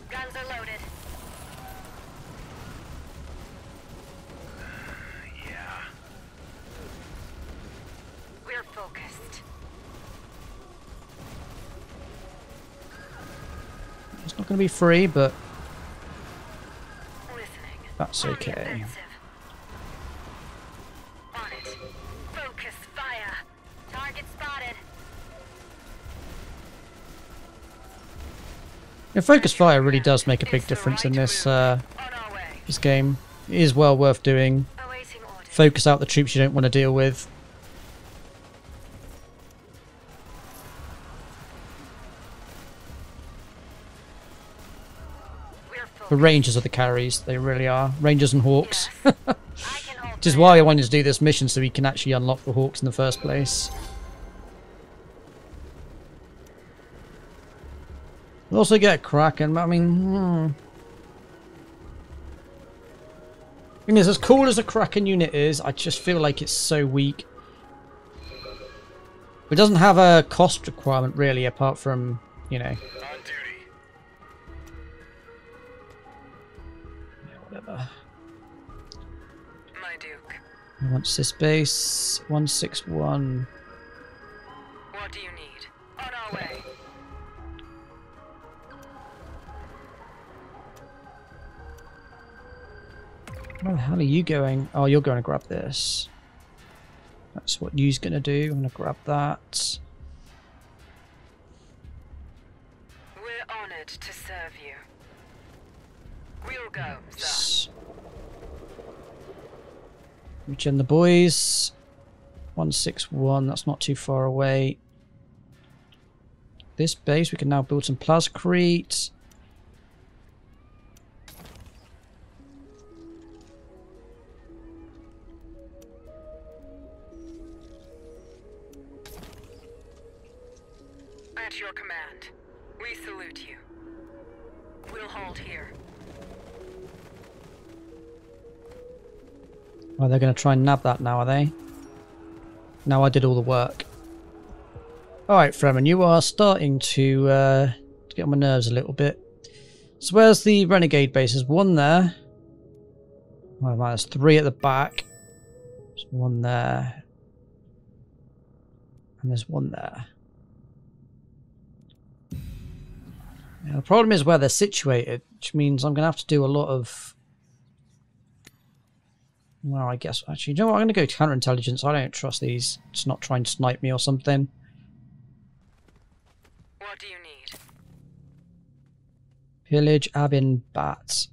Guns are loaded. Yeah. We're focused. It's not going to be free, but Listening. that's okay. offensive. Yeah, focus fire really does make a big difference in this uh, this game. It is well worth doing. Focus out the troops you don't want to deal with. The rangers are the carries. They really are. Rangers and hawks. Which is why I wanted to do this mission so we can actually unlock the hawks in the first place. We'll also get Kraken, but I mean, hmm. Thing is, as cool as a Kraken unit is, I just feel like it's so weak. It doesn't have a cost requirement really, apart from, you know, On duty. whatever. My Duke. What's this base? 161. What do you need? On our way. Where the hell are you going? Oh, you're going to grab this. That's what you's going to do. I'm going to grab that. We're honored to serve you. We'll go, sir. Regen the boys. 161, that's not too far away. This base, we can now build some plascrete. At your command. We salute you. We'll hold here. Oh, they're going to try and nab that now, are they? Now I did all the work. Alright, Fremen, you are starting to, uh, to get on my nerves a little bit. So where's the Renegade base? There's one there. Man, there's three at the back. There's one there. And there's one there. Yeah, the problem is where they're situated, which means I'm going to have to do a lot of well, I guess actually, you know what? I'm going to go counterintelligence. I don't trust these. It's not trying to snipe me or something. What do you need? Pillage Abin Bat.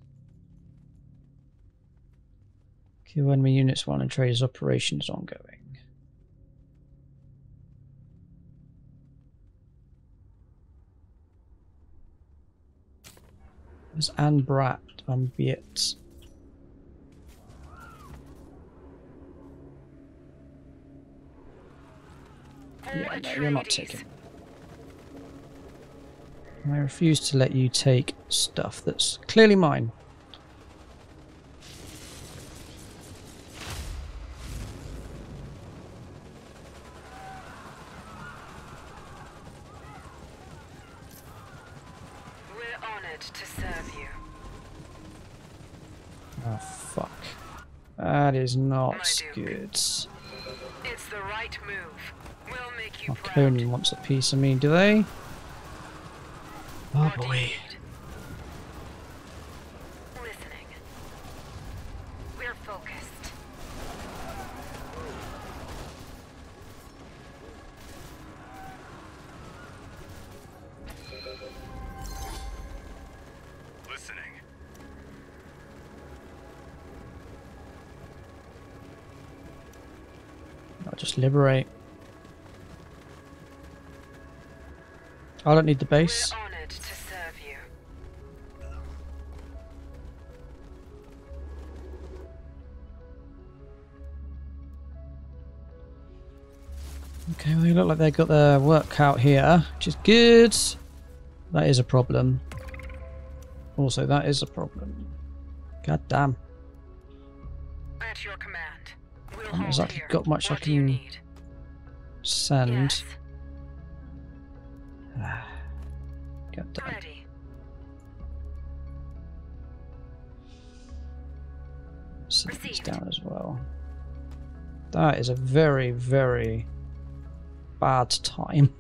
Kill enemy units while in traders operations ongoing. Anne Brat on Biet. For Yeah, no, you're not taking. I refuse to let you take stuff that's clearly mine. Is not good. It's the right move. We'll make you Oh, proud. Conan wants a piece of me, do they? Oh What do you boy. Liberate. I don't need the base. We're honored to serve you. Okay, well, they look like they've got their work out here, which is good. That is a problem. Also, that is a problem. God damn. At your command. We'll Haven't exactly here. got much I what do you can need? Send. Yes. Ah, God damn. Ready. Set these down as well. That is a very, very bad time.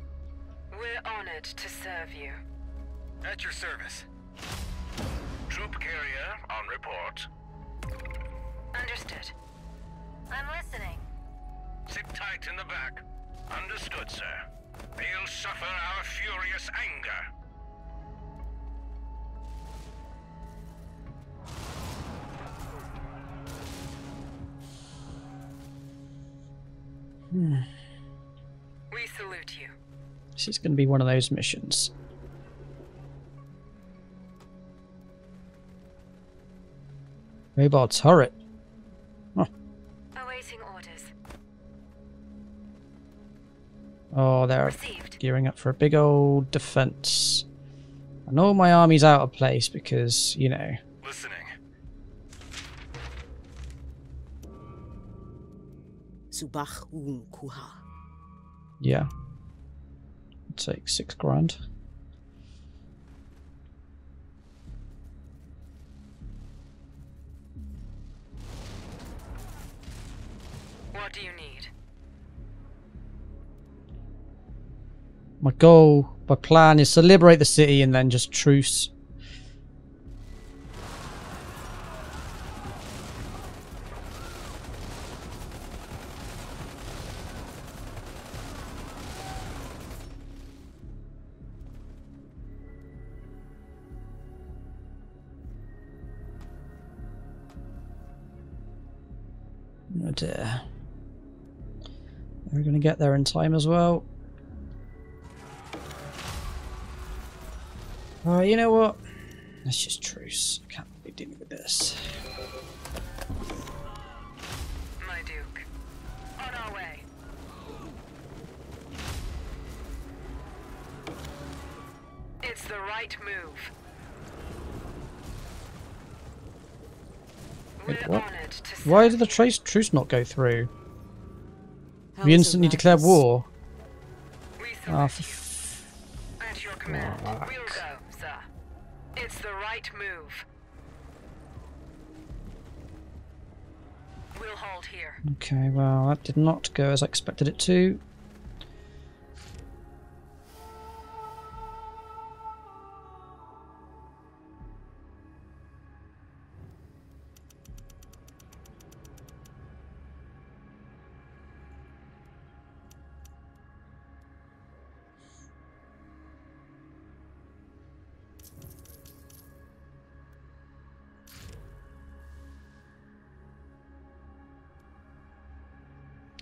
We're honored to serve you. At your service. Troop carrier on report. Understood. I'm listening. Sit tight in the back. Understood, sir. They'll suffer our furious anger. Hmm. We salute you. This is going to be one of those missions. Mobile turret. Oh, they're Received. gearing up for a big old defense. And all my army's out of place because, you know. Listening. Yeah. Take six grand. My goal, my plan is to liberate the city and then just truce. Oh dear. Are we going to get there in time as well? Uh, you know what? Let's just truce. I can't be dealing with this. My Duke. On our way. It's the right move. Wait, what? Why did the you. trace truce not go through? How We instantly declared war. Ah, salute for f- At right move. We'll hold here. Okay, well, that did not go as I expected it to.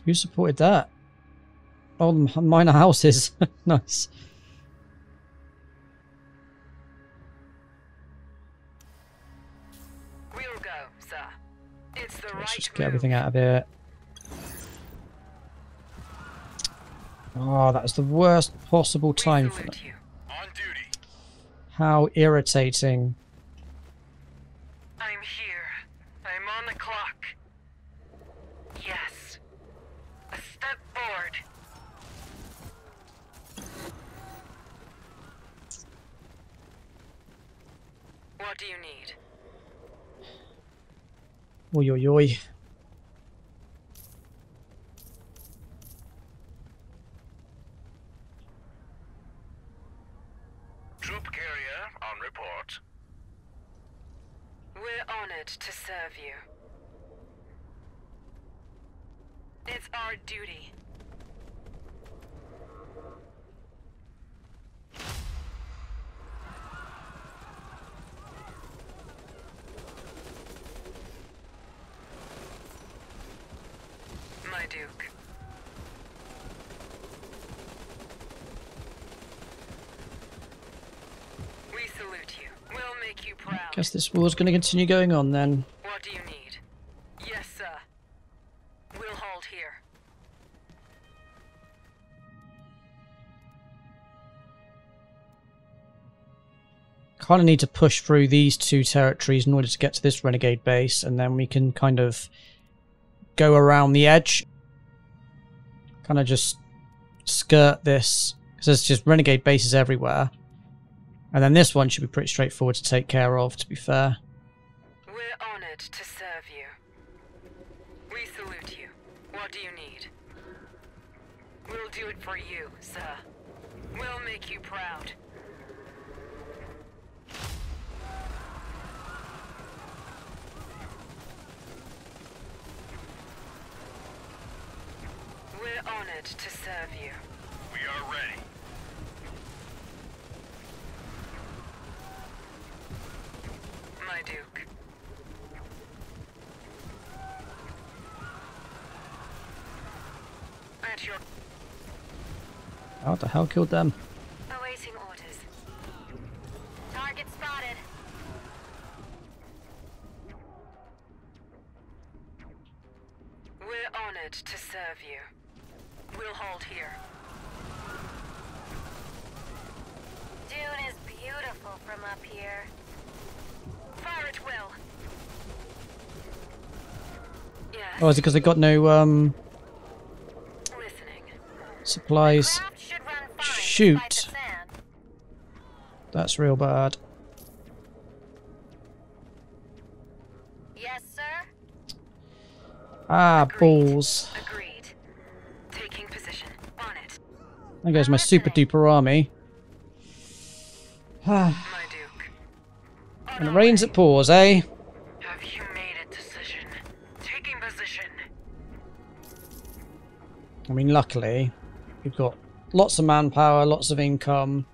Who supported that? Oh, the minor houses. nice. We'll go, sir. It's the Let's right just move. get everything out of here. Oh, that is the worst possible time for them. Duty. How irritating. I'm here. I'm on the clock. Yes. A step forward. What do you need? Oi, oi, oi. Troop carrier on report. We're honored to serve you. It's our duty. My Duke. We salute you. We'll make you proud. Guess this war's going to continue going on then. What do you need? Yes, sir. We'll hold here. Kind of need to push through these two territories in order to get to this renegade base, and then we can kind of go around the edge. Kind of just skirt this, because there's just renegade bases everywhere. And then this one should be pretty straightforward to take care of, to be fair. We're honored to serve you. We salute you. What do you need? We'll do it for you, sir. We'll make you proud. We're honored to serve you. We are ready. My Duke. At your How the hell killed them? Awaiting orders. Target spotted. We're honored to serve you. We'll hold here. Dune is beautiful from up here. Fire at will. Yes. Oh, is it because they got no um Supplies. Craft should run fine despite Shoot. That's real bad. Yes, sir. Ah, Agreed. balls. Agreed. Taking position. On it. There goes my super duper army. And it rains at paws, eh? Have you made a decision? Taking position. I mean, luckily, we've got lots of manpower, lots of income.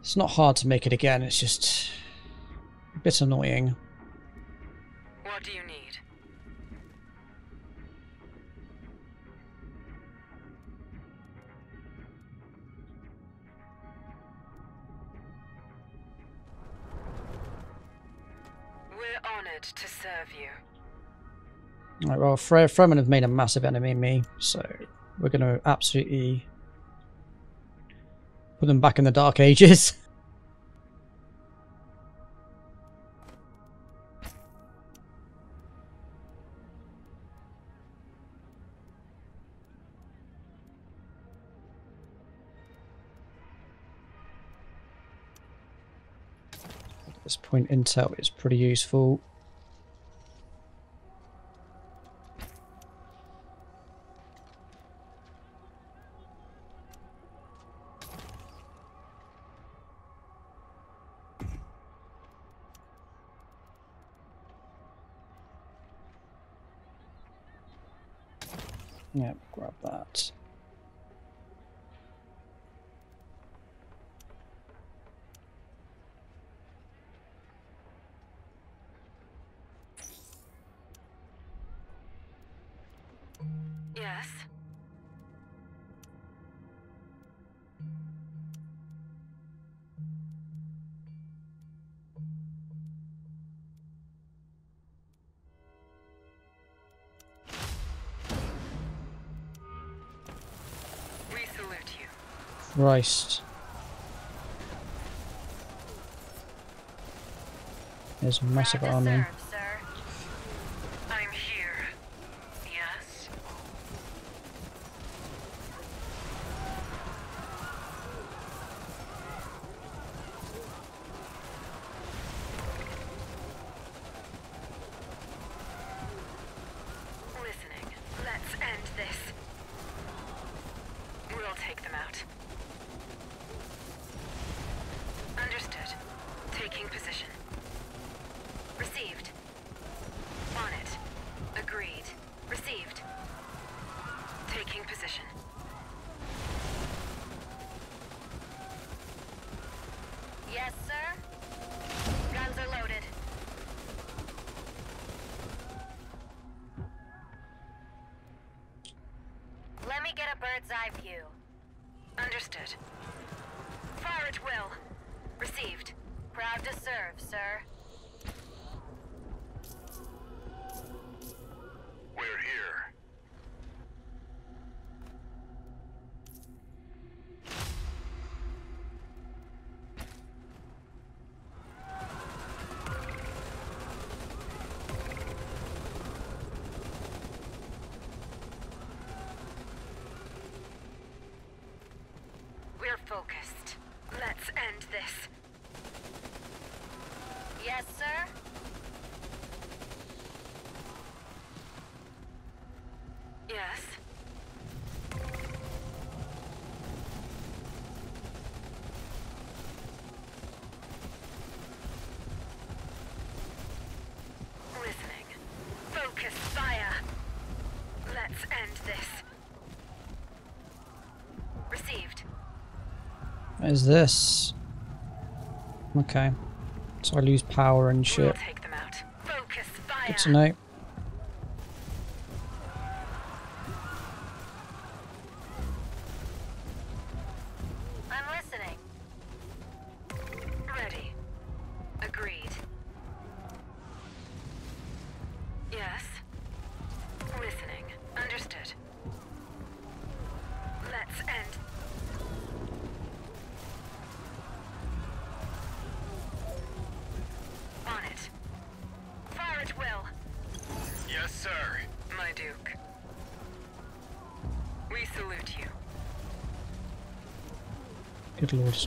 It's not hard to make it again, it's just a bit annoying. What do you honored to serve you. Right, well, Fre Fremen have made a massive enemy of me, so we're going to absolutely put them back in the Dark Ages. At this point, intel is pretty useful. Christ. There's massive army. Is this? Okay. So I lose power and shit. take them out. Focus fire. Good to know.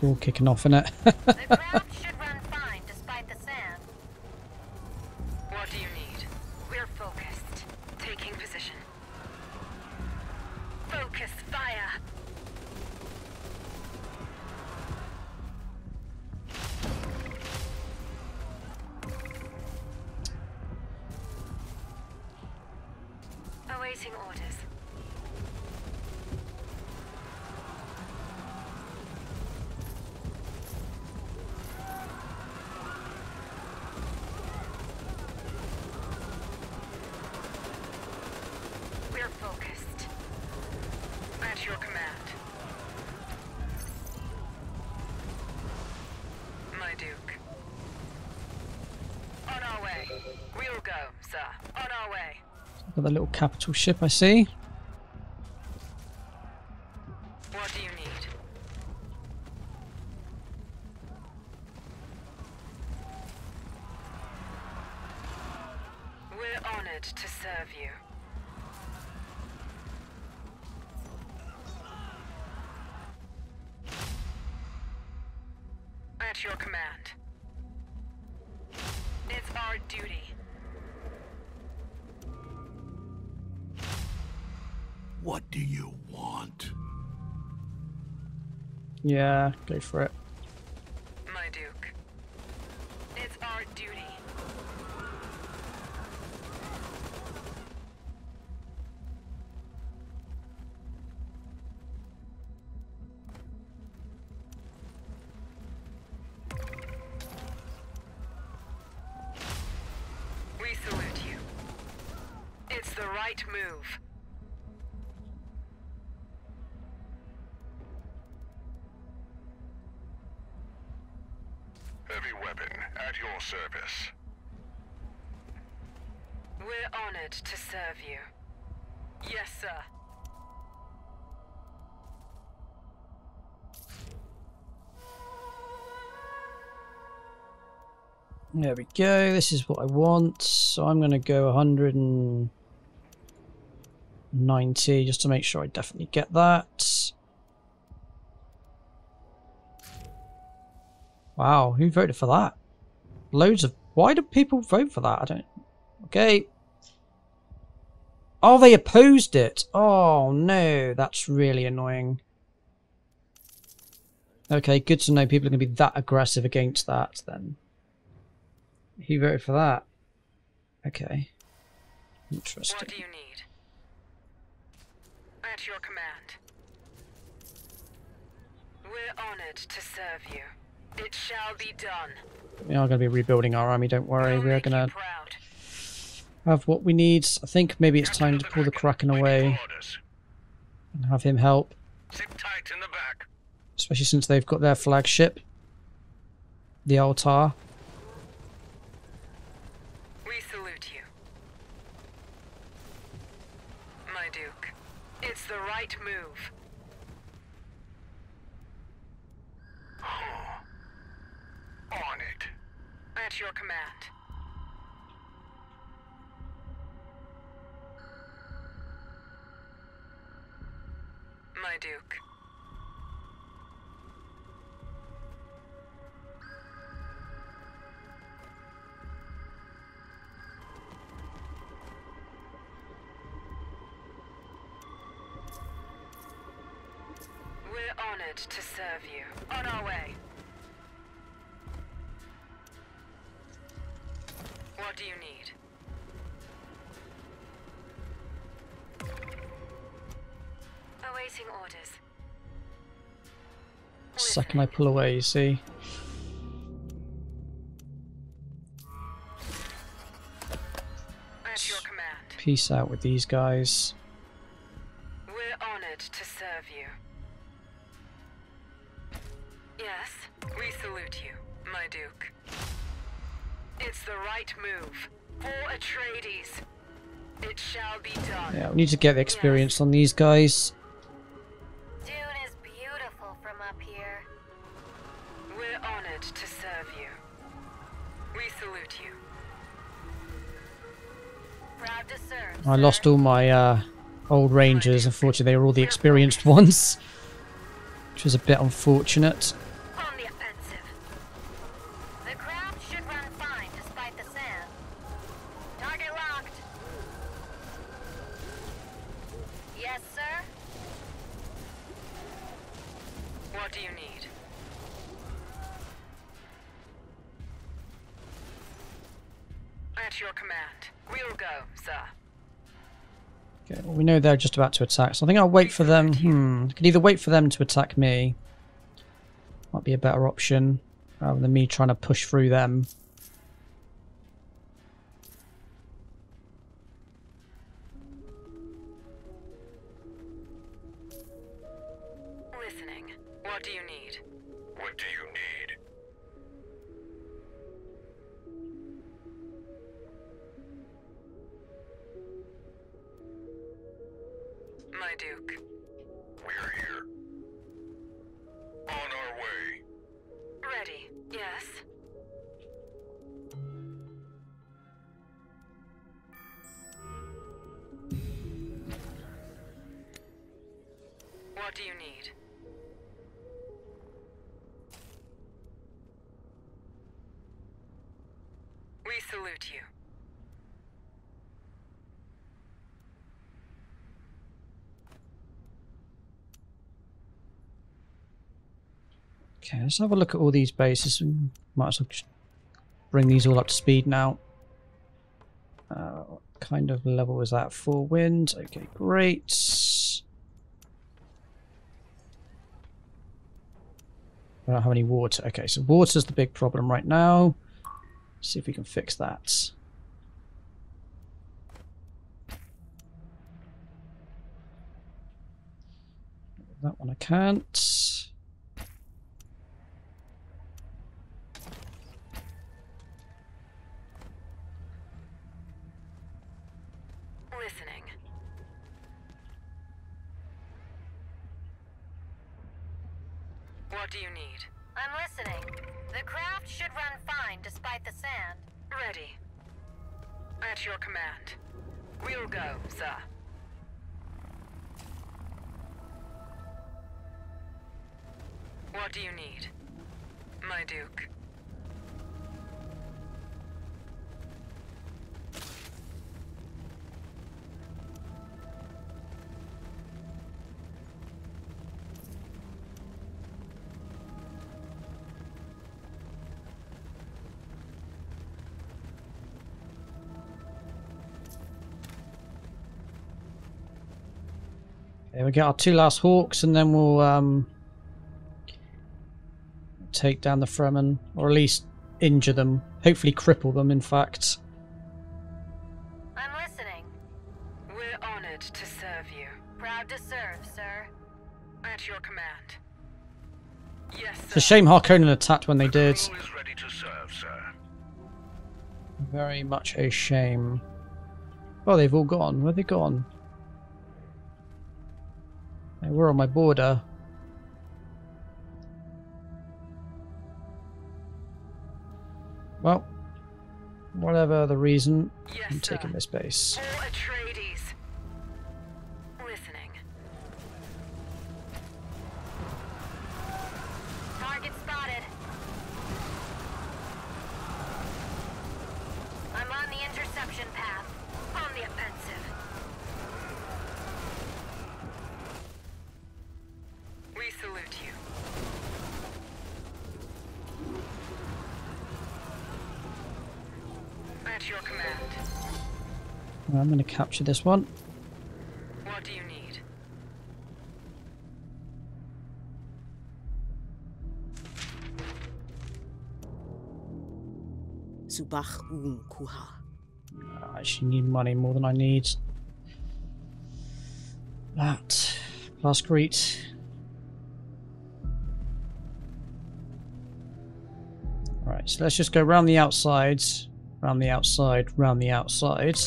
All kicking off, in it? capital ship I see. Yeah, go for it. There we go. This is what I want. So I'm going to go 190 just to make sure I definitely get that. Wow, who voted for that? Loads of... Why do people vote for that? I don't... Okay. Oh, they opposed it. Oh, no. That's really annoying. Okay, good to know people are going to be that aggressive against that then. He voted for that. Okay. Interesting. What do you need? At your command. We're honored to serve you. It shall be done. We are going to be rebuilding our army, don't worry. We'll We are going to have what we need. I think maybe it's time to pull the Kraken away and have him help. Sit tight in the back. Especially since they've got their flagship. The Altar. We salute you. My Duke. It's the right move. On it. At your command. My Duke. We're honored to serve you. On our way. Second I pull away, you see. At your command. Peace out with these guys. We're honored to serve you. Yes, we salute you, my Duke. It's the right move. For Atreides. It shall be done. Yeah, we need to get the experience on these guys. I lost all my uh, old rangers. Unfortunately, they were all the experienced ones, which was a bit unfortunate. They're just about to attack, so I think I'll wait for them. Hmm. Could either wait for them to attack me. Might be a better option, rather than me trying to push through them. Let's have a look at all these bases. Might as well just bring these all up to speed now. Uh, what kind of level is that? Four winds. Okay, great. I don't have any water. Okay, so water's the big problem right now. see if we can fix that. That one I can't. Okay, we get our two last hawks, and then we'll um, take down the Fremen, or at least injure them. Hopefully, cripple them. In fact, I'm listening. We're honored to serve you. Proud to serve, sir. At your command. Yes, it's a sir. shame Harkonnen attacked when they did. Is ready to serve, sir. Very much a shame. Oh, they've all gone. Where they gone? Were on my border. Well, whatever the reason, Yes, I'm sir. taking this base. Capture this one. What do you need? Subach un kuha. I actually need money more than I need. That. Plascrete. Right, so let's just go round the outside, round the outside, round the outside.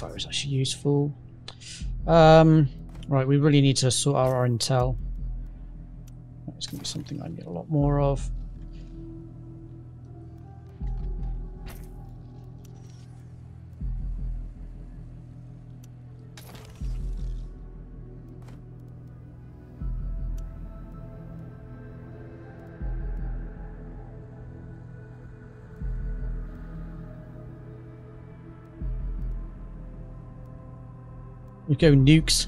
Ceasefire is actually useful. Um, right, we really need to sort our intel. It's going to be something I need a lot more of. Go nukes.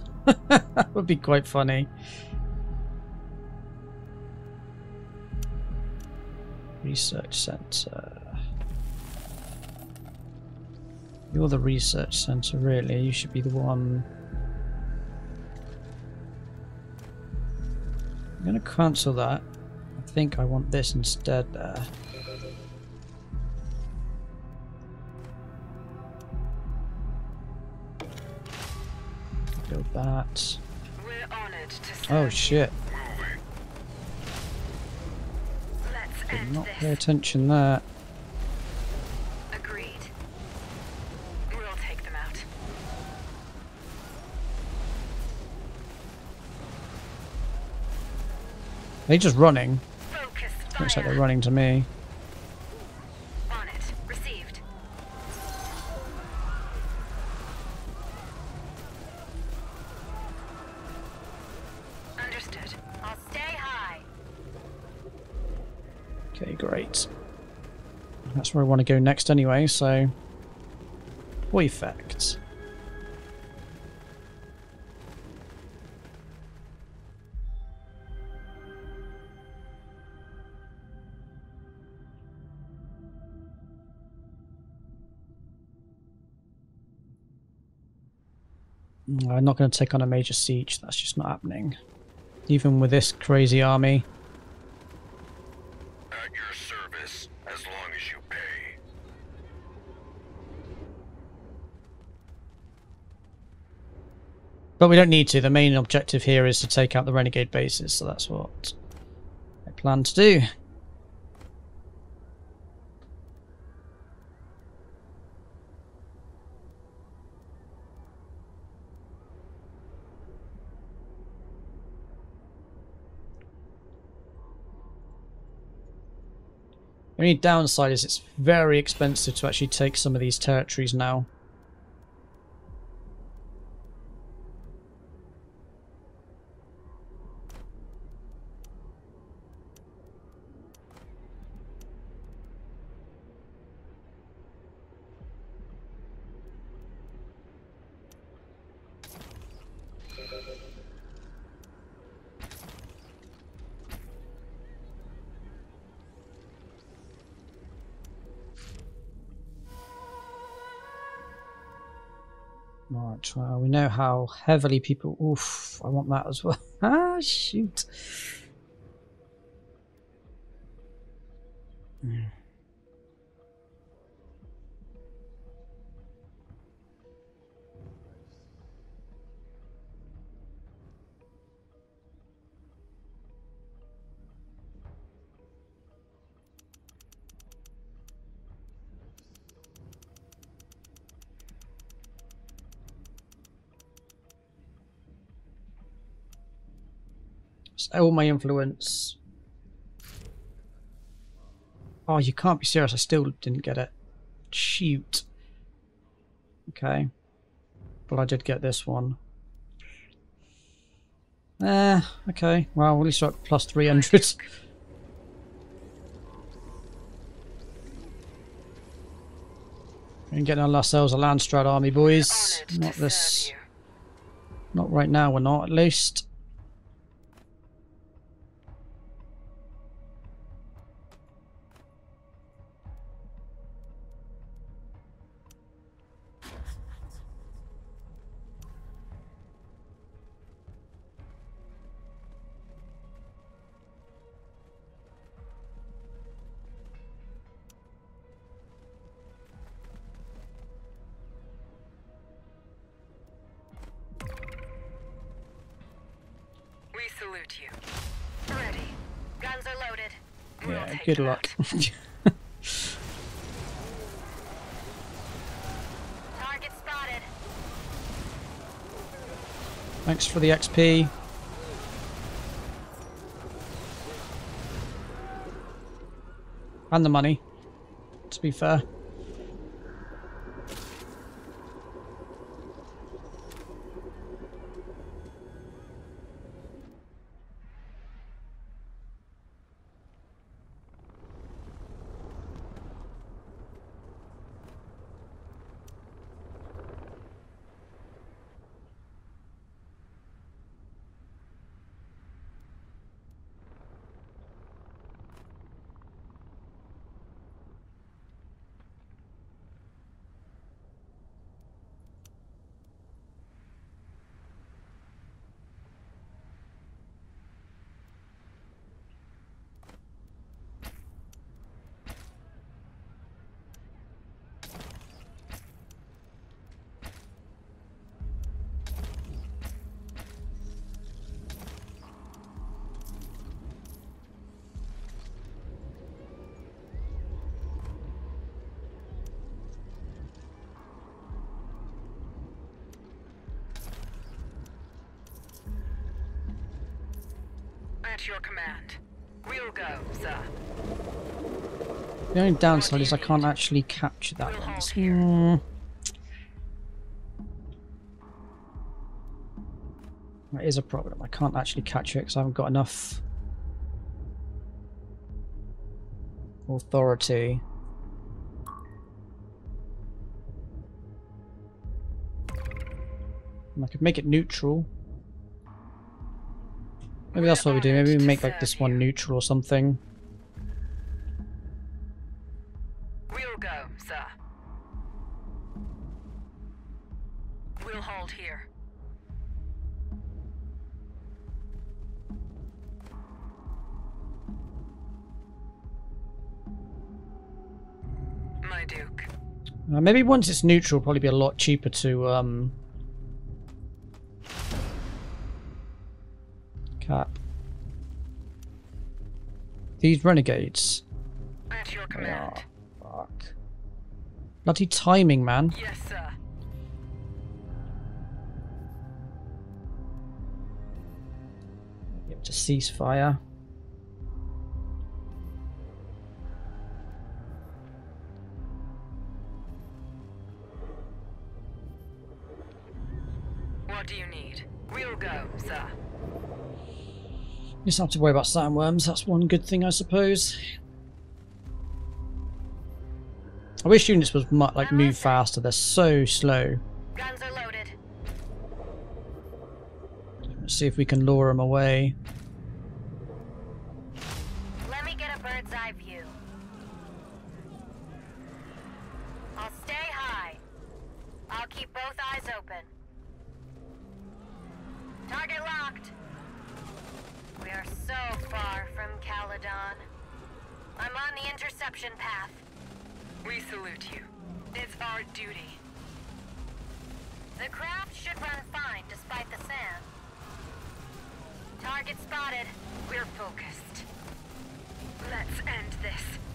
that would be quite funny. Research center. You're the research center, really. You should be the one. I'm going to cancel that. I think I want this instead there. Go that. We're honored to Oh shit. Did not pay attention there. Agreed. We'll take them out. They're just running. Focus Looks like they're running to me. Want to go next anyway, so... Boy effects. I'm not going to take on a major siege, that's just not happening. Even with this crazy army. At your service, as long as you pay. But we don't need to. The main objective here is to take out the renegade bases, so that's what I plan to do. The only downside is it's very expensive to actually take some of these territories now. How heavily people. Oof, I want that as well. ah, shoot. All my influence. Oh, you can't be serious. I still didn't get it. Shoot. Okay. But I did get this one. Eh, okay. Well, at least we're at plus 300. And getting ourselves a Landsraad army, boys. Not this. Not right now, we're not, at least. The XP. And the money, to be fair. At your command. We'll go, sir. The only downside is I can't actually capture that one. Hmm. That is a problem. I can't actually capture it because I haven't got enough authority. And I could make it neutral. Maybe that's what we do. Maybe we make like this one neutral or something. Uh, maybe once it's neutral, it'll probably be a lot cheaper to um, cap. These renegades. At your command. fuck. Bloody timing, man. Yes, sir. Get to ceasefire. Just don't have to worry about sandworms. That's one good thing, I suppose. I wish units was like move faster. They're so slow. Guns are loaded. Let's see if we can lure them away. Let me get a bird's eye view. I'll stay high. I'll keep both eyes open. Target locked. We are so far from I'm on the interception path. We salute you. It's our duty. The craft should run fine despite the sand. Target spotted. We're focused. Let's end this.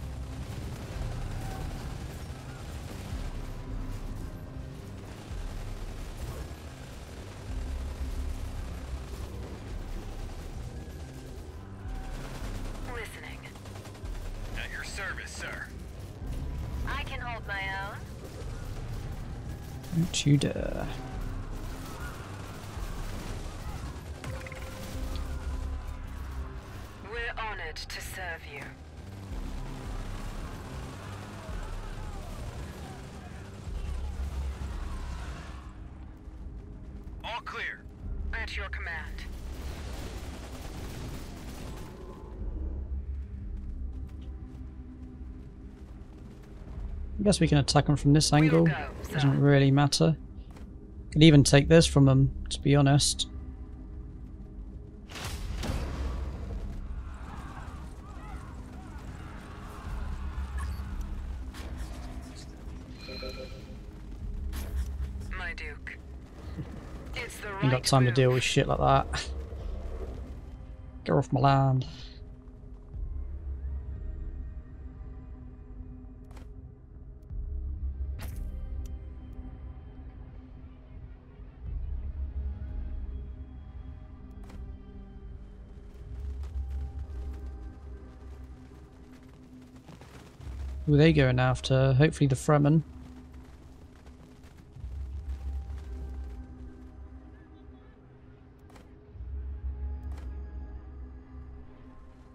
Don't guess we can attack them from this angle. go. Doesn't really matter. Could even take this from them, to be honest. My Duke. It's the right Ain't got time to deal with shit like that. Get off my land. Who are they going after? Hopefully the Fremen.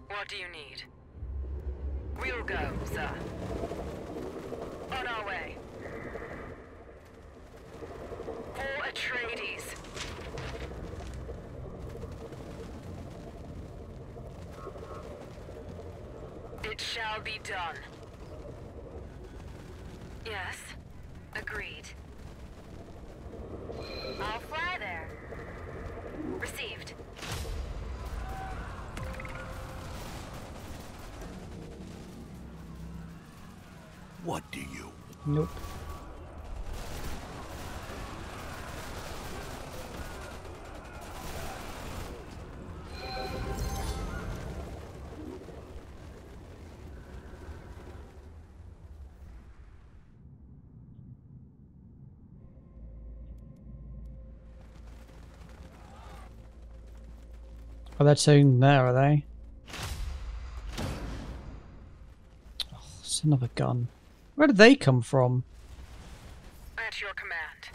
What do you need? We'll go, sir. On our way. For Atreides. It shall be done. Yes, agreed. I'll fly there. Received. What do you? Nope. Oh, there, are they? Oh, it's another gun. Where did they come from? At your command.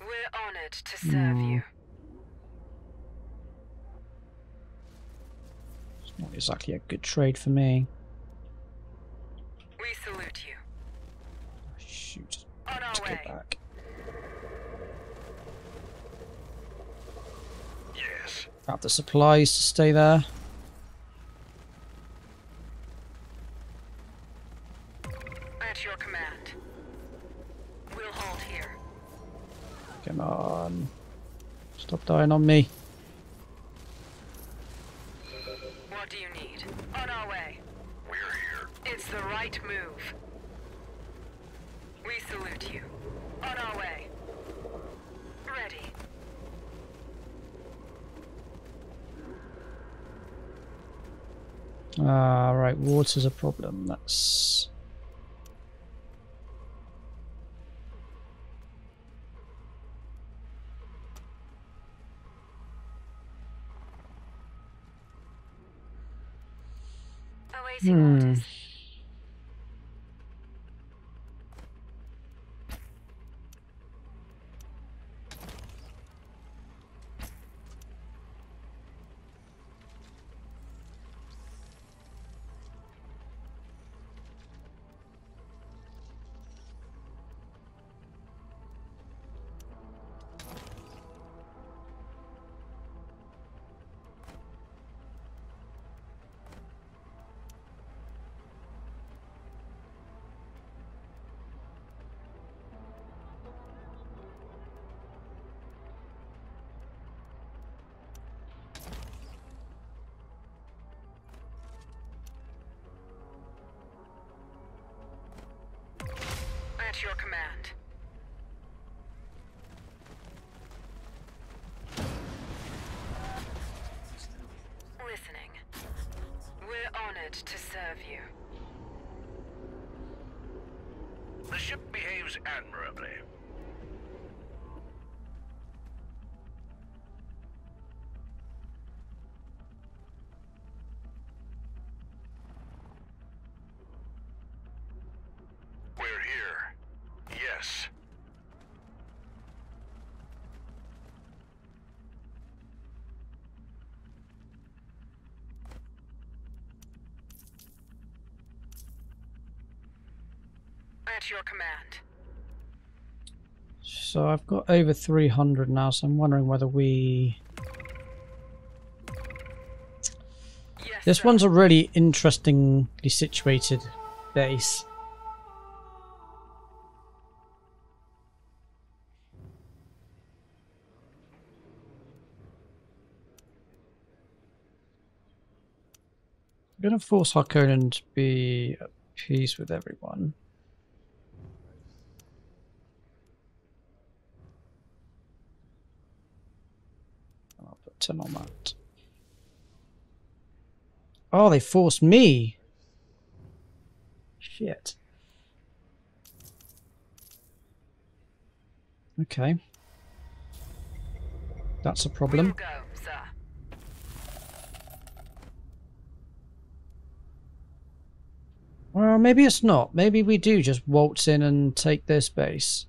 We're honored to serve hmm. you. It's not exactly a good trade for me. We salute you. Shoot. On our Let's way. get back. Yes. Have the supplies to stay there. At your command. We'll hold here. Come on. Stop dying on me. What do you need? On our way. We're here. It's the right move. We salute you. On our way. Ready. Ah, Water's a problem. That's. So I've got over 300 now, so I'm wondering whether we. Yes, This sir. one's a really interestingly situated base. I'm gonna force Harkonnen to be at peace with everyone. 10 on that. Oh, they forced me. Shit. Okay. That's a We'll problem. go. Well, maybe it's not. Maybe we do just waltz in and take their base.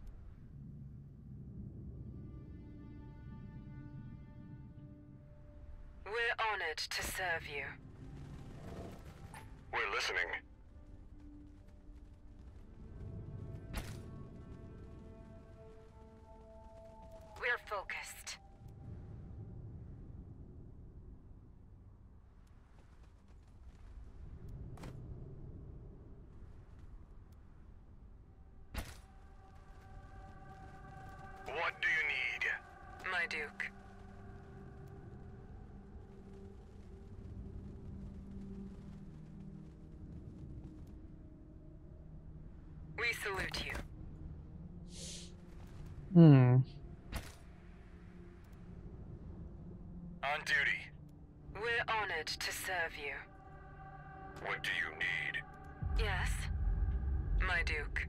To serve you. We're listening. To serve you. What do you need? Yes, my Duke.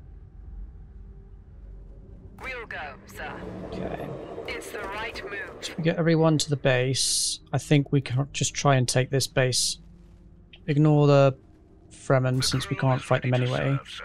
We'll go, sir. Okay. It's the right move. We get everyone to the base. I think we can just try and take this base. Ignore the Fremen since we can't fight them anyway. serve,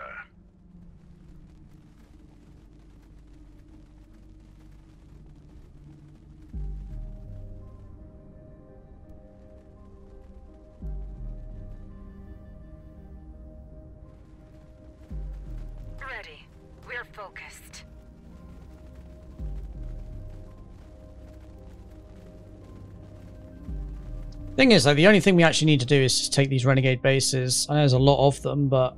Thing is, though, the only thing we actually need to do is just take these renegade bases. I know there's a lot of them, but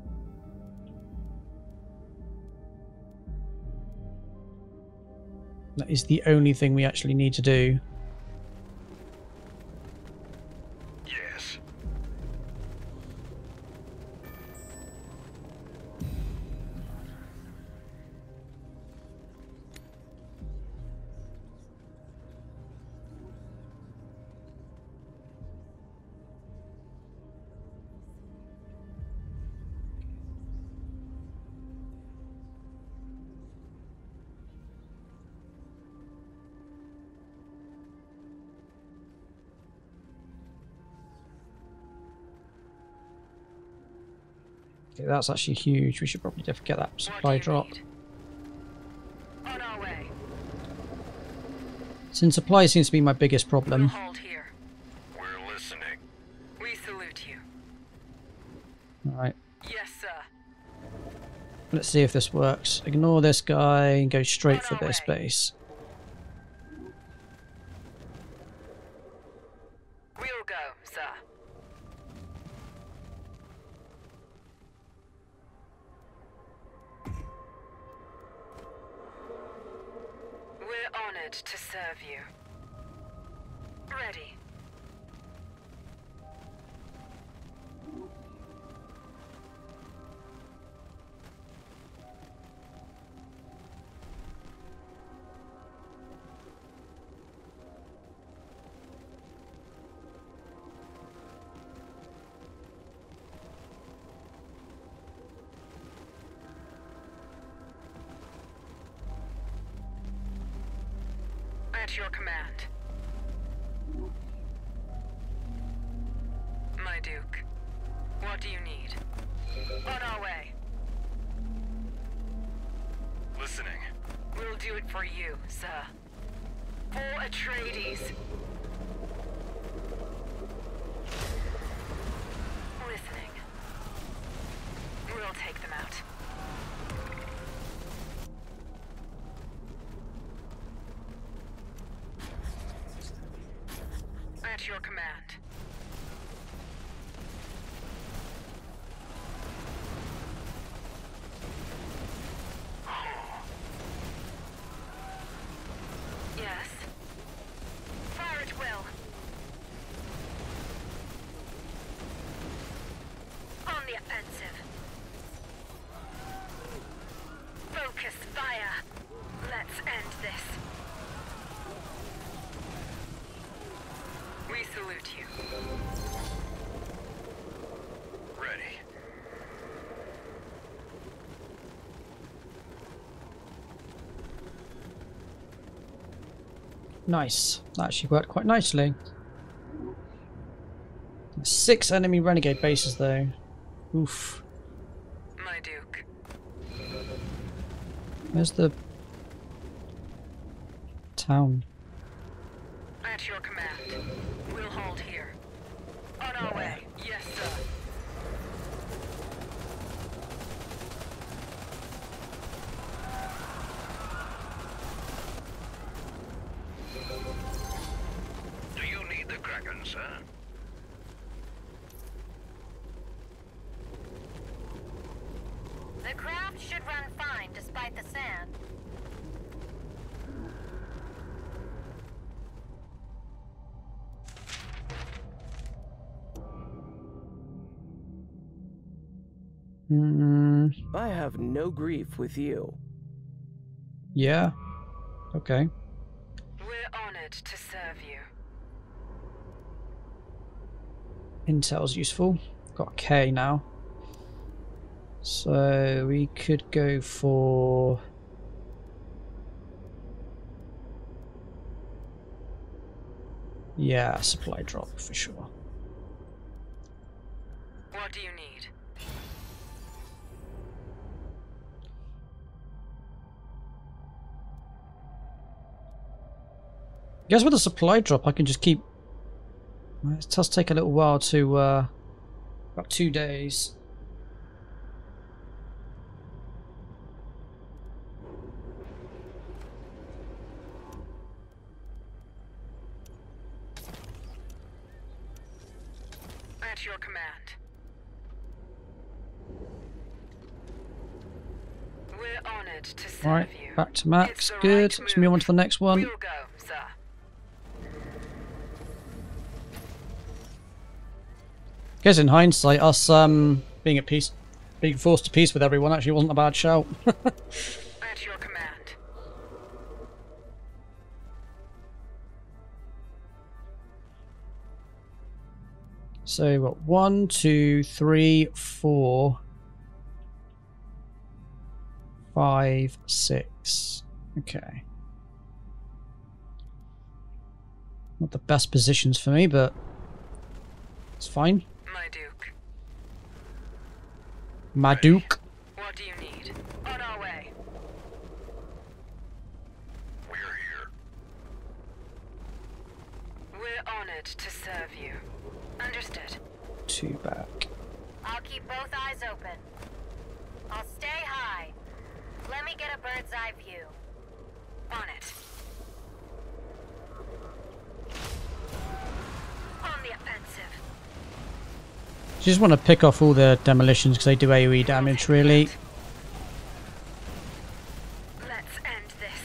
that is the only thing we actually need to do. That's actually huge. We should probably def- get that supply you drop. On our way. Since supply seems to be my biggest problem. hold here. We're listening. We salute you. Alright, Yes, sir. let's see if this works. Ignore this guy and go straight for this base. Nice. That actually worked quite nicely. Six enemy renegade bases, though. Oof. My duke. Where's the town? No grief with you. yeah. Okay. We're honored to serve you. Intel's useful. Got a K now. So we could go for. Yeah, supply drop for sure. I guess with a supply drop, I can just keep. It does take a little while to. Uh, about two days. At your command. We're honored to serve Right, you. back to max. Good. right Let's move on to the next one. We'll guess in hindsight, us um being at peace, being forced to peace with everyone actually wasn't a bad shout. At your command. so what? One, two, three, four, five, six. Okay. Not the best positions for me, but it's fine. My Duke. Maduke. What do you need? On our way. We're here. We're honored to serve you. Understood. Two back. I'll keep both eyes open. I'll stay high. Let me get a bird's eye view. On it. On the offensive. Just want to pick off all the demolitions because they do AoE damage, really. Let's end this.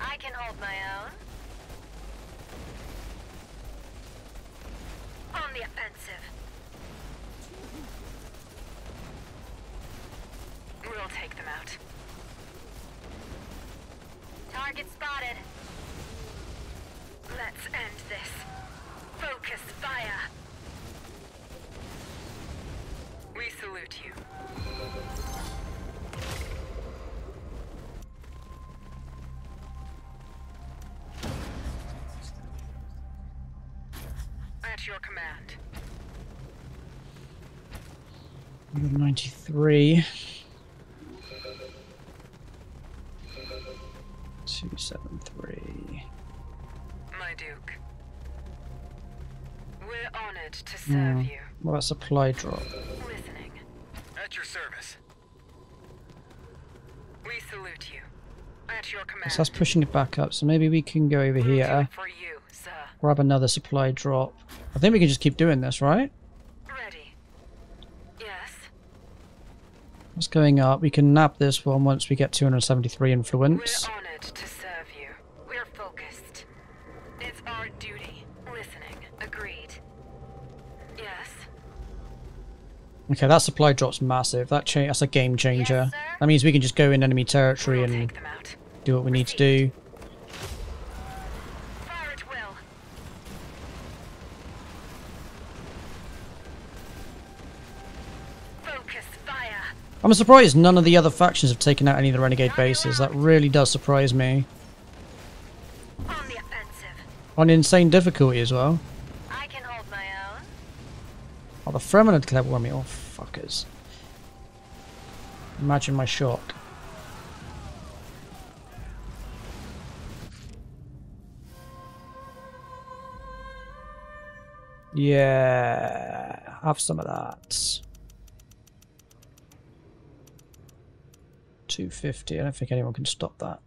I can hold my own. On the offensive. We'll take them out. Target spotted. Let's end this. Focus fire. We salute you. At your command. 93. What about supply drop? Listening. At your service. We salute you. At your command. So that's pushing it back up, so maybe we can go over here, For you, sir. grab another supply drop. I think we can just keep doing this, right? Ready. Yes. What's going up? We can nab this one once we get 273 influence. Okay, that supply drop's massive. That cha- That's a game changer. sir. that means we can just go in enemy territory We'll and take them out. do what we need to do. Fire at will. Focus fire. I'm surprised none of the other factions have taken out any of the renegade bases. That really does surprise me. On the offensive. On insane difficulty as well. I can hold my own. Oh, the Fremen had war me. Oh, fuckers. Imagine my shock. Yeah, have some of that. 250. I don't think anyone can stop that.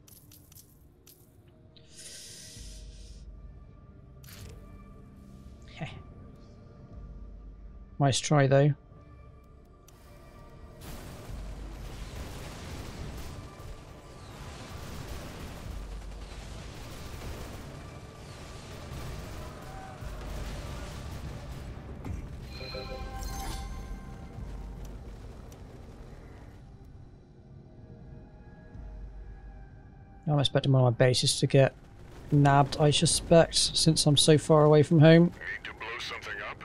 nice try though. I'm expecting one of my bases to get nabbed, I suspect, since I'm so far away from home. Need to blow something up?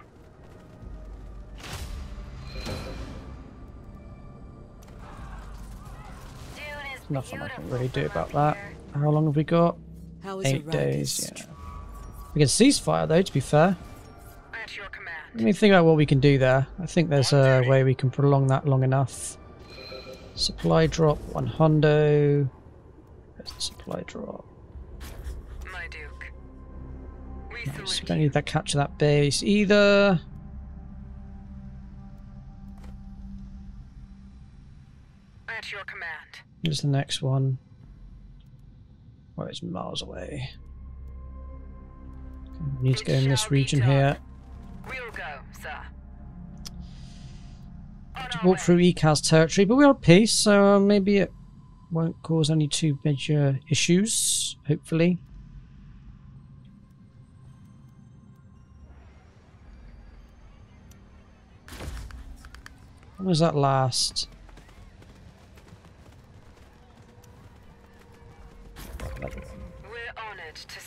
Nothing I can really do about that. How long have we got? How is Eight Arrakis? days, yeah. We can ceasefire though, to be fair. At your command. Let me think about what we can do there. I think there's a way we can prolong that long enough. Supply drop, one hundo. Where's the supply drop? My Duke. We Nice. We don't need that capture that base either. At your command. Here's the next one. Well, it's miles away. Okay, we need to It go in this region here. We'll go, sir. To walk way. through Ecaz territory, but we're at peace, so uh, maybe it won't cause any too major issues, hopefully. When does that last? We're honored to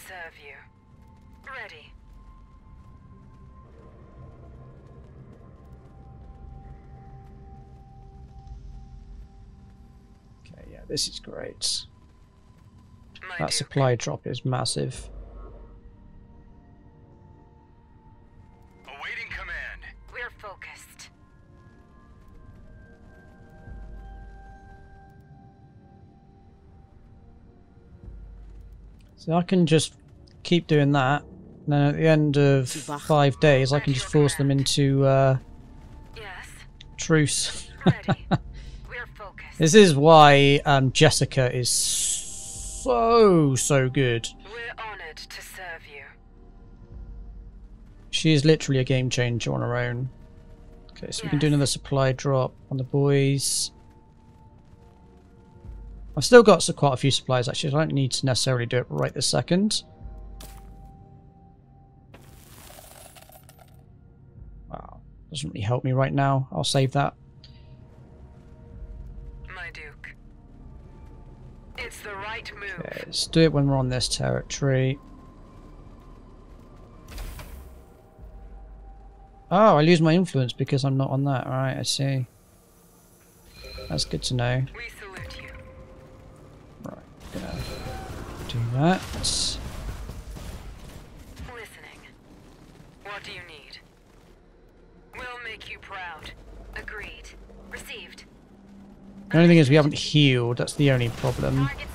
this is great. My That Duke. supply drop is massive. Awaiting command. We're focused. So I can just keep doing that. And then at the end of five days, I can just force them into uh, Yes. truce. Ready. We're focused. This is why um, Jessica is so, so good. We're honored to serve you. She is literally a game changer on her own. Okay, so we can do another supply drop on the boys. I've still got so quite a few supplies actually. so I don't need to necessarily do it right this second. Wow, doesn't really help me right now. I'll save that. It's the right move. Okay, let's do it when we're on this territory. Oh, I lose my influence because I'm not on that. Alright, I see. That's good to know. We salute you. Right, gonna do that. Listening. What do you need? We'll make you proud. Agreed. Received. The only thing is we haven't healed, that's the only problem. Target.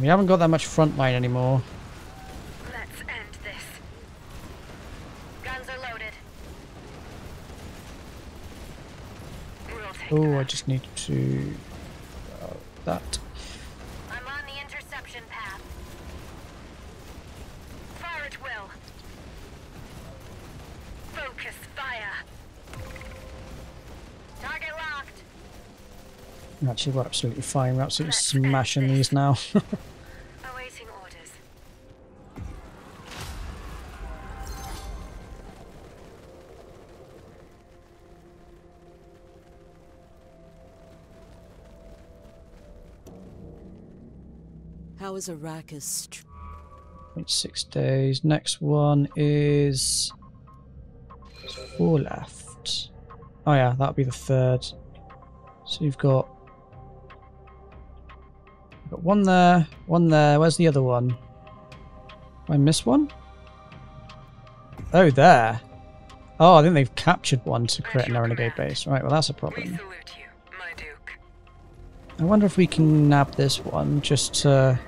We haven't got that much front line anymore. Let's end this. Guns are loaded. We'll Oh, I just need to... Uh, that. Actually, we're absolutely fine. We're absolutely smashing these now. Awaiting orders. How is Arrakis? six days. Next one is four left. Oh yeah, that'll be the third. So you've got you've got one there, one there. Where's the other one? Did I miss one? Oh, there. Oh, I think they've captured one to create At an renegade base. Right, well that's a problem. you, my Duke. I wonder if we can nab this one just to...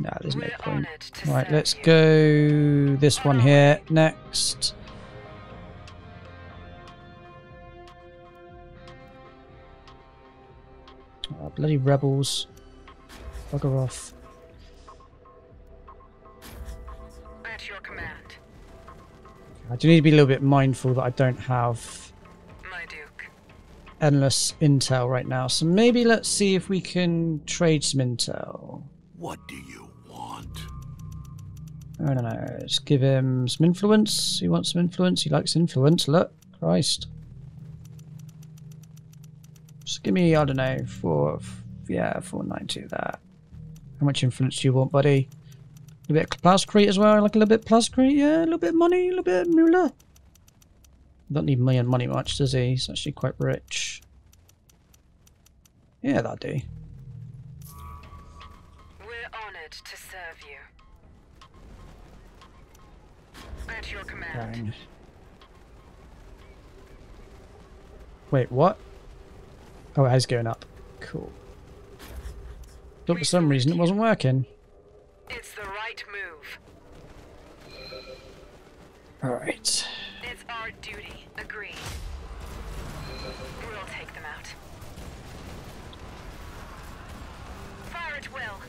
No, there's no point. Right, let's go this one here next. Oh, bloody rebels. Bugger off. At your command, I do need to be a little bit mindful that I don't have my Duke. endless intel right now. So maybe let's see if we can trade some intel. What do you want? I don't know. Let's give him some influence. He wants some influence. He likes influence. Look, Christ. Just give me, I don't know, four, yeah, 490 of that. How much influence do you want, buddy? A bit of plascrete as well. Like a little bit of plascrete. Yeah, a little bit of money, a little bit of moolah. Don't need money and money much, does he? He's actually quite rich. Yeah, that'll do. We're honored to serve you. At your command. Bang. Wait, what? Oh, it is going up. Cool. Thought for some reason it wasn't working. It's the right move. Alright. It's our duty. Agreed. We'll take them out. Fire at will.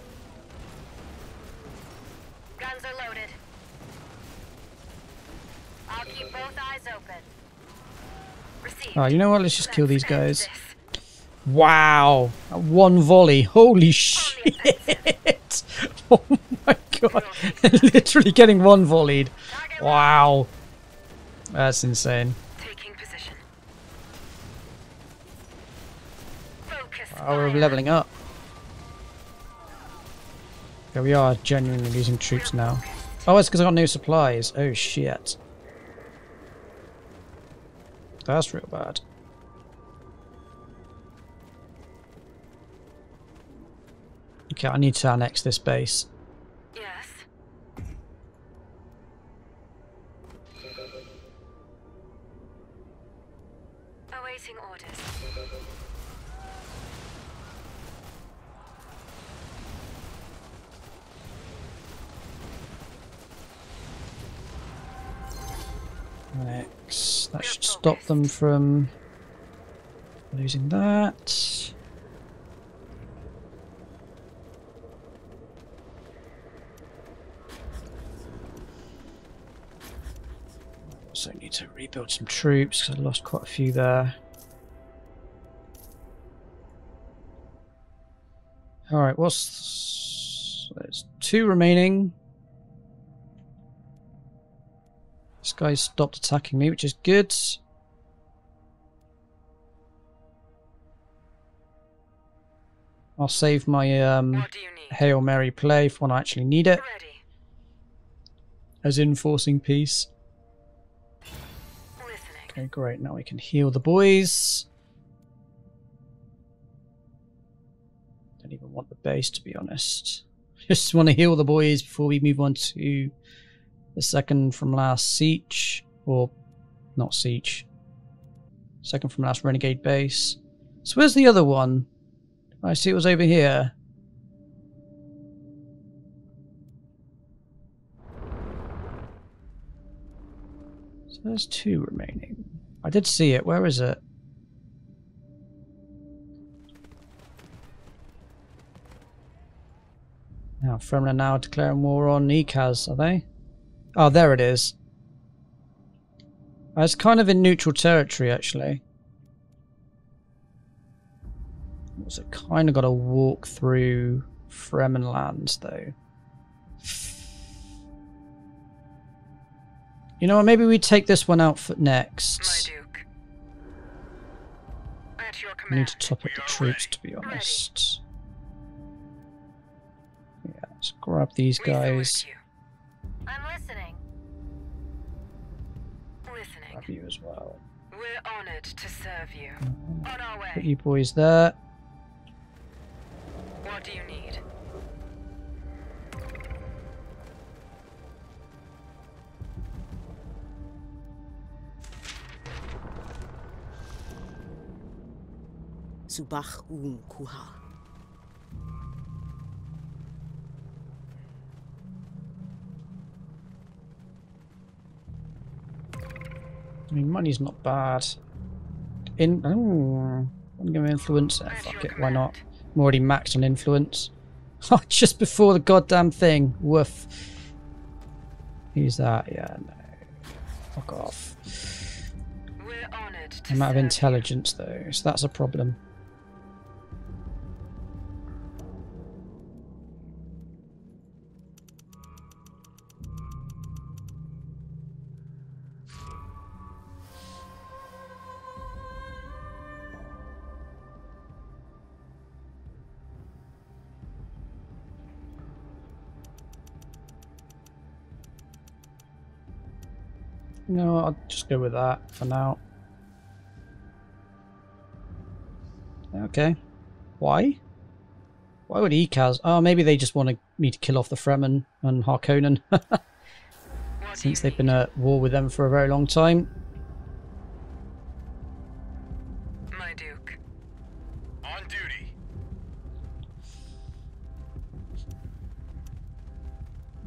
Guns are loaded. I'll keep both eyes open. Received. Oh, you know what? Let's just kill Let's these guys. this. Wow! One volley. Holy shit! Oh my god. Literally getting one volleyed. Wow. That's insane. Taking position. Oh, we're leveling up. Yeah, we are genuinely losing troops now. Oh, it's because I got no supplies. Oh shit. That's real bad. Okay, I need to annex this base. Yes. Awaiting orders. Annex. That should stop them from losing that. Also need to rebuild some troops because I lost quite a few there. Alright, what's... There's two remaining. This guy's stopped attacking me, which is good. I'll save my um, What do you need? Hail Mary play for when I actually need it, Ready. as in forcing peace. Okay, great. Now we can heal the boys. Don't even want the base, to be honest. Just want to heal the boys before we move on to the second from last siege, or not siege. Second from last renegade base. So where's the other one? I see it was over here. So there's two remaining. I did see it. Where is it? Now, are now declaring war on Ecaz, are they? Oh, there it is. Uh, It's kind of in neutral territory, actually. So kind of got to walk through Fremen lands, though. You know what? Maybe we take this one out for next. Duke. At your I need to top up the troops, to be honest. Yeah, let's grab these guys. you. I'm listening. Listening. Grab you as well. We're honored to serve you. Mm-hmm. On our way. Put you boys there. What What do you Subach un kuha. I mean, money's not bad. In oh, I'm gonna influence. Eh, fuck it, why not? I'm already maxed on influence. Oh, just before the goddamn thing. Woof. Who's that? Yeah, no. Fuck off. We're honored to I'm out of intelligence though, so that's a problem. No, I'll just go with that for now. Okay. Why? Why would Ecaz? Oh, maybe they just want me to kill off the Fremen and Harkonnen. Since they've been at war with them for a very long time. My Duke. On duty.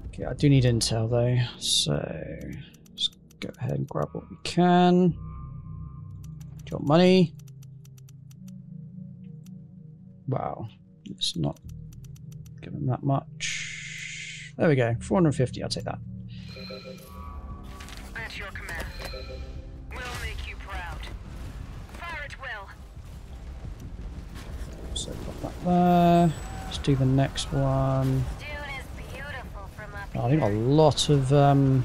Okay, I do need intel though, so let's go ahead and grab what we can. Do you want money? Wow, it's not given that much. There we go, 450, I'll take that. At your command. We'll make you proud. Fire at will. So pop that there. Let's do the next one. Dune is beautiful from up Oh, I think a lot of um,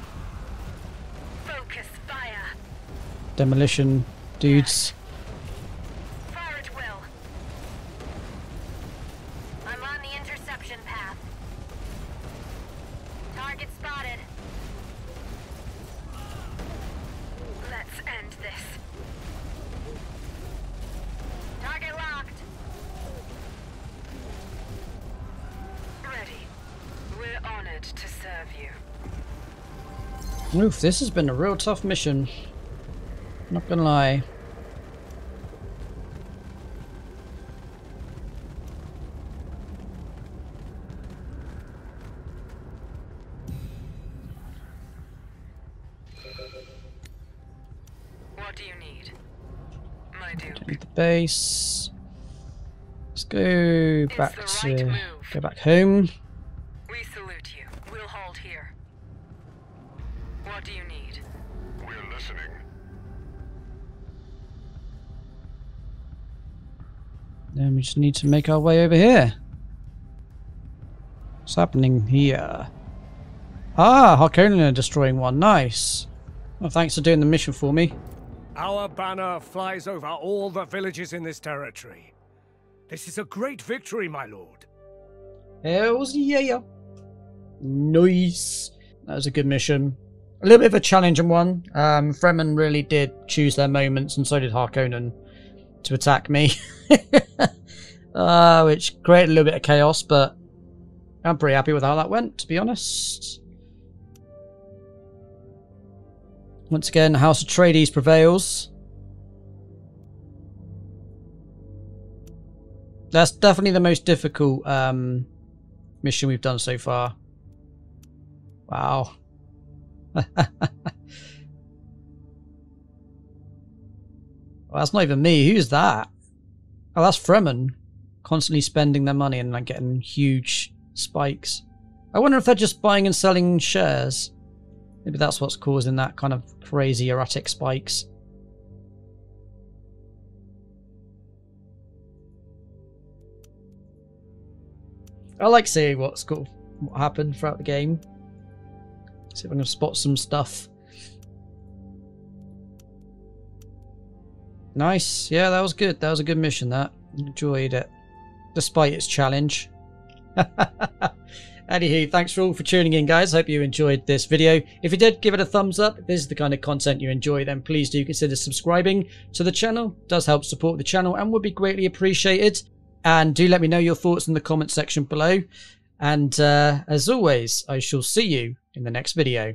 serve you. Oof, this has been a real tough mission. Not gonna lie. What do you need? My. Need the base. Let's go back the to move. go back home. We just need to make our way over here. What's happening here? Ah, Harkonnen are destroying one. Nice. Well, thanks for doing the mission for me. Our banner flies over all the villages in this territory. This is a great victory, my lord. Hells yeah. Nice. That was a good mission. A little bit of a challenging one. Um, Fremen really did choose their moments, and so did Harkonnen to attack me. uh, which created a little bit of chaos, but I'm pretty happy with how that went, to be honest. Once again, House Atreides prevails. That's definitely the most difficult um, mission we've done so far. Wow. Well, that's not even me. Who's that? Oh, that's Fremen. Constantly spending their money and like getting huge spikes. I wonder if they're just buying and selling shares. Maybe that's what's causing that kind of crazy erratic spikes. I like seeing what's go- what happened throughout the game. See if I can spot some stuff. Nice. Yeah, that was good. That was a good mission, that. Enjoyed it. Despite its challenge. Anywho, thanks for all for tuning in, guys. Hope you enjoyed this video. If you did, give it a thumbs up. If this is the kind of content you enjoy, then please do consider subscribing to the channel. It does help support the channel and would be greatly appreciated. And do let me know your thoughts in the comment section below. And uh, as always, I shall see you in the next video.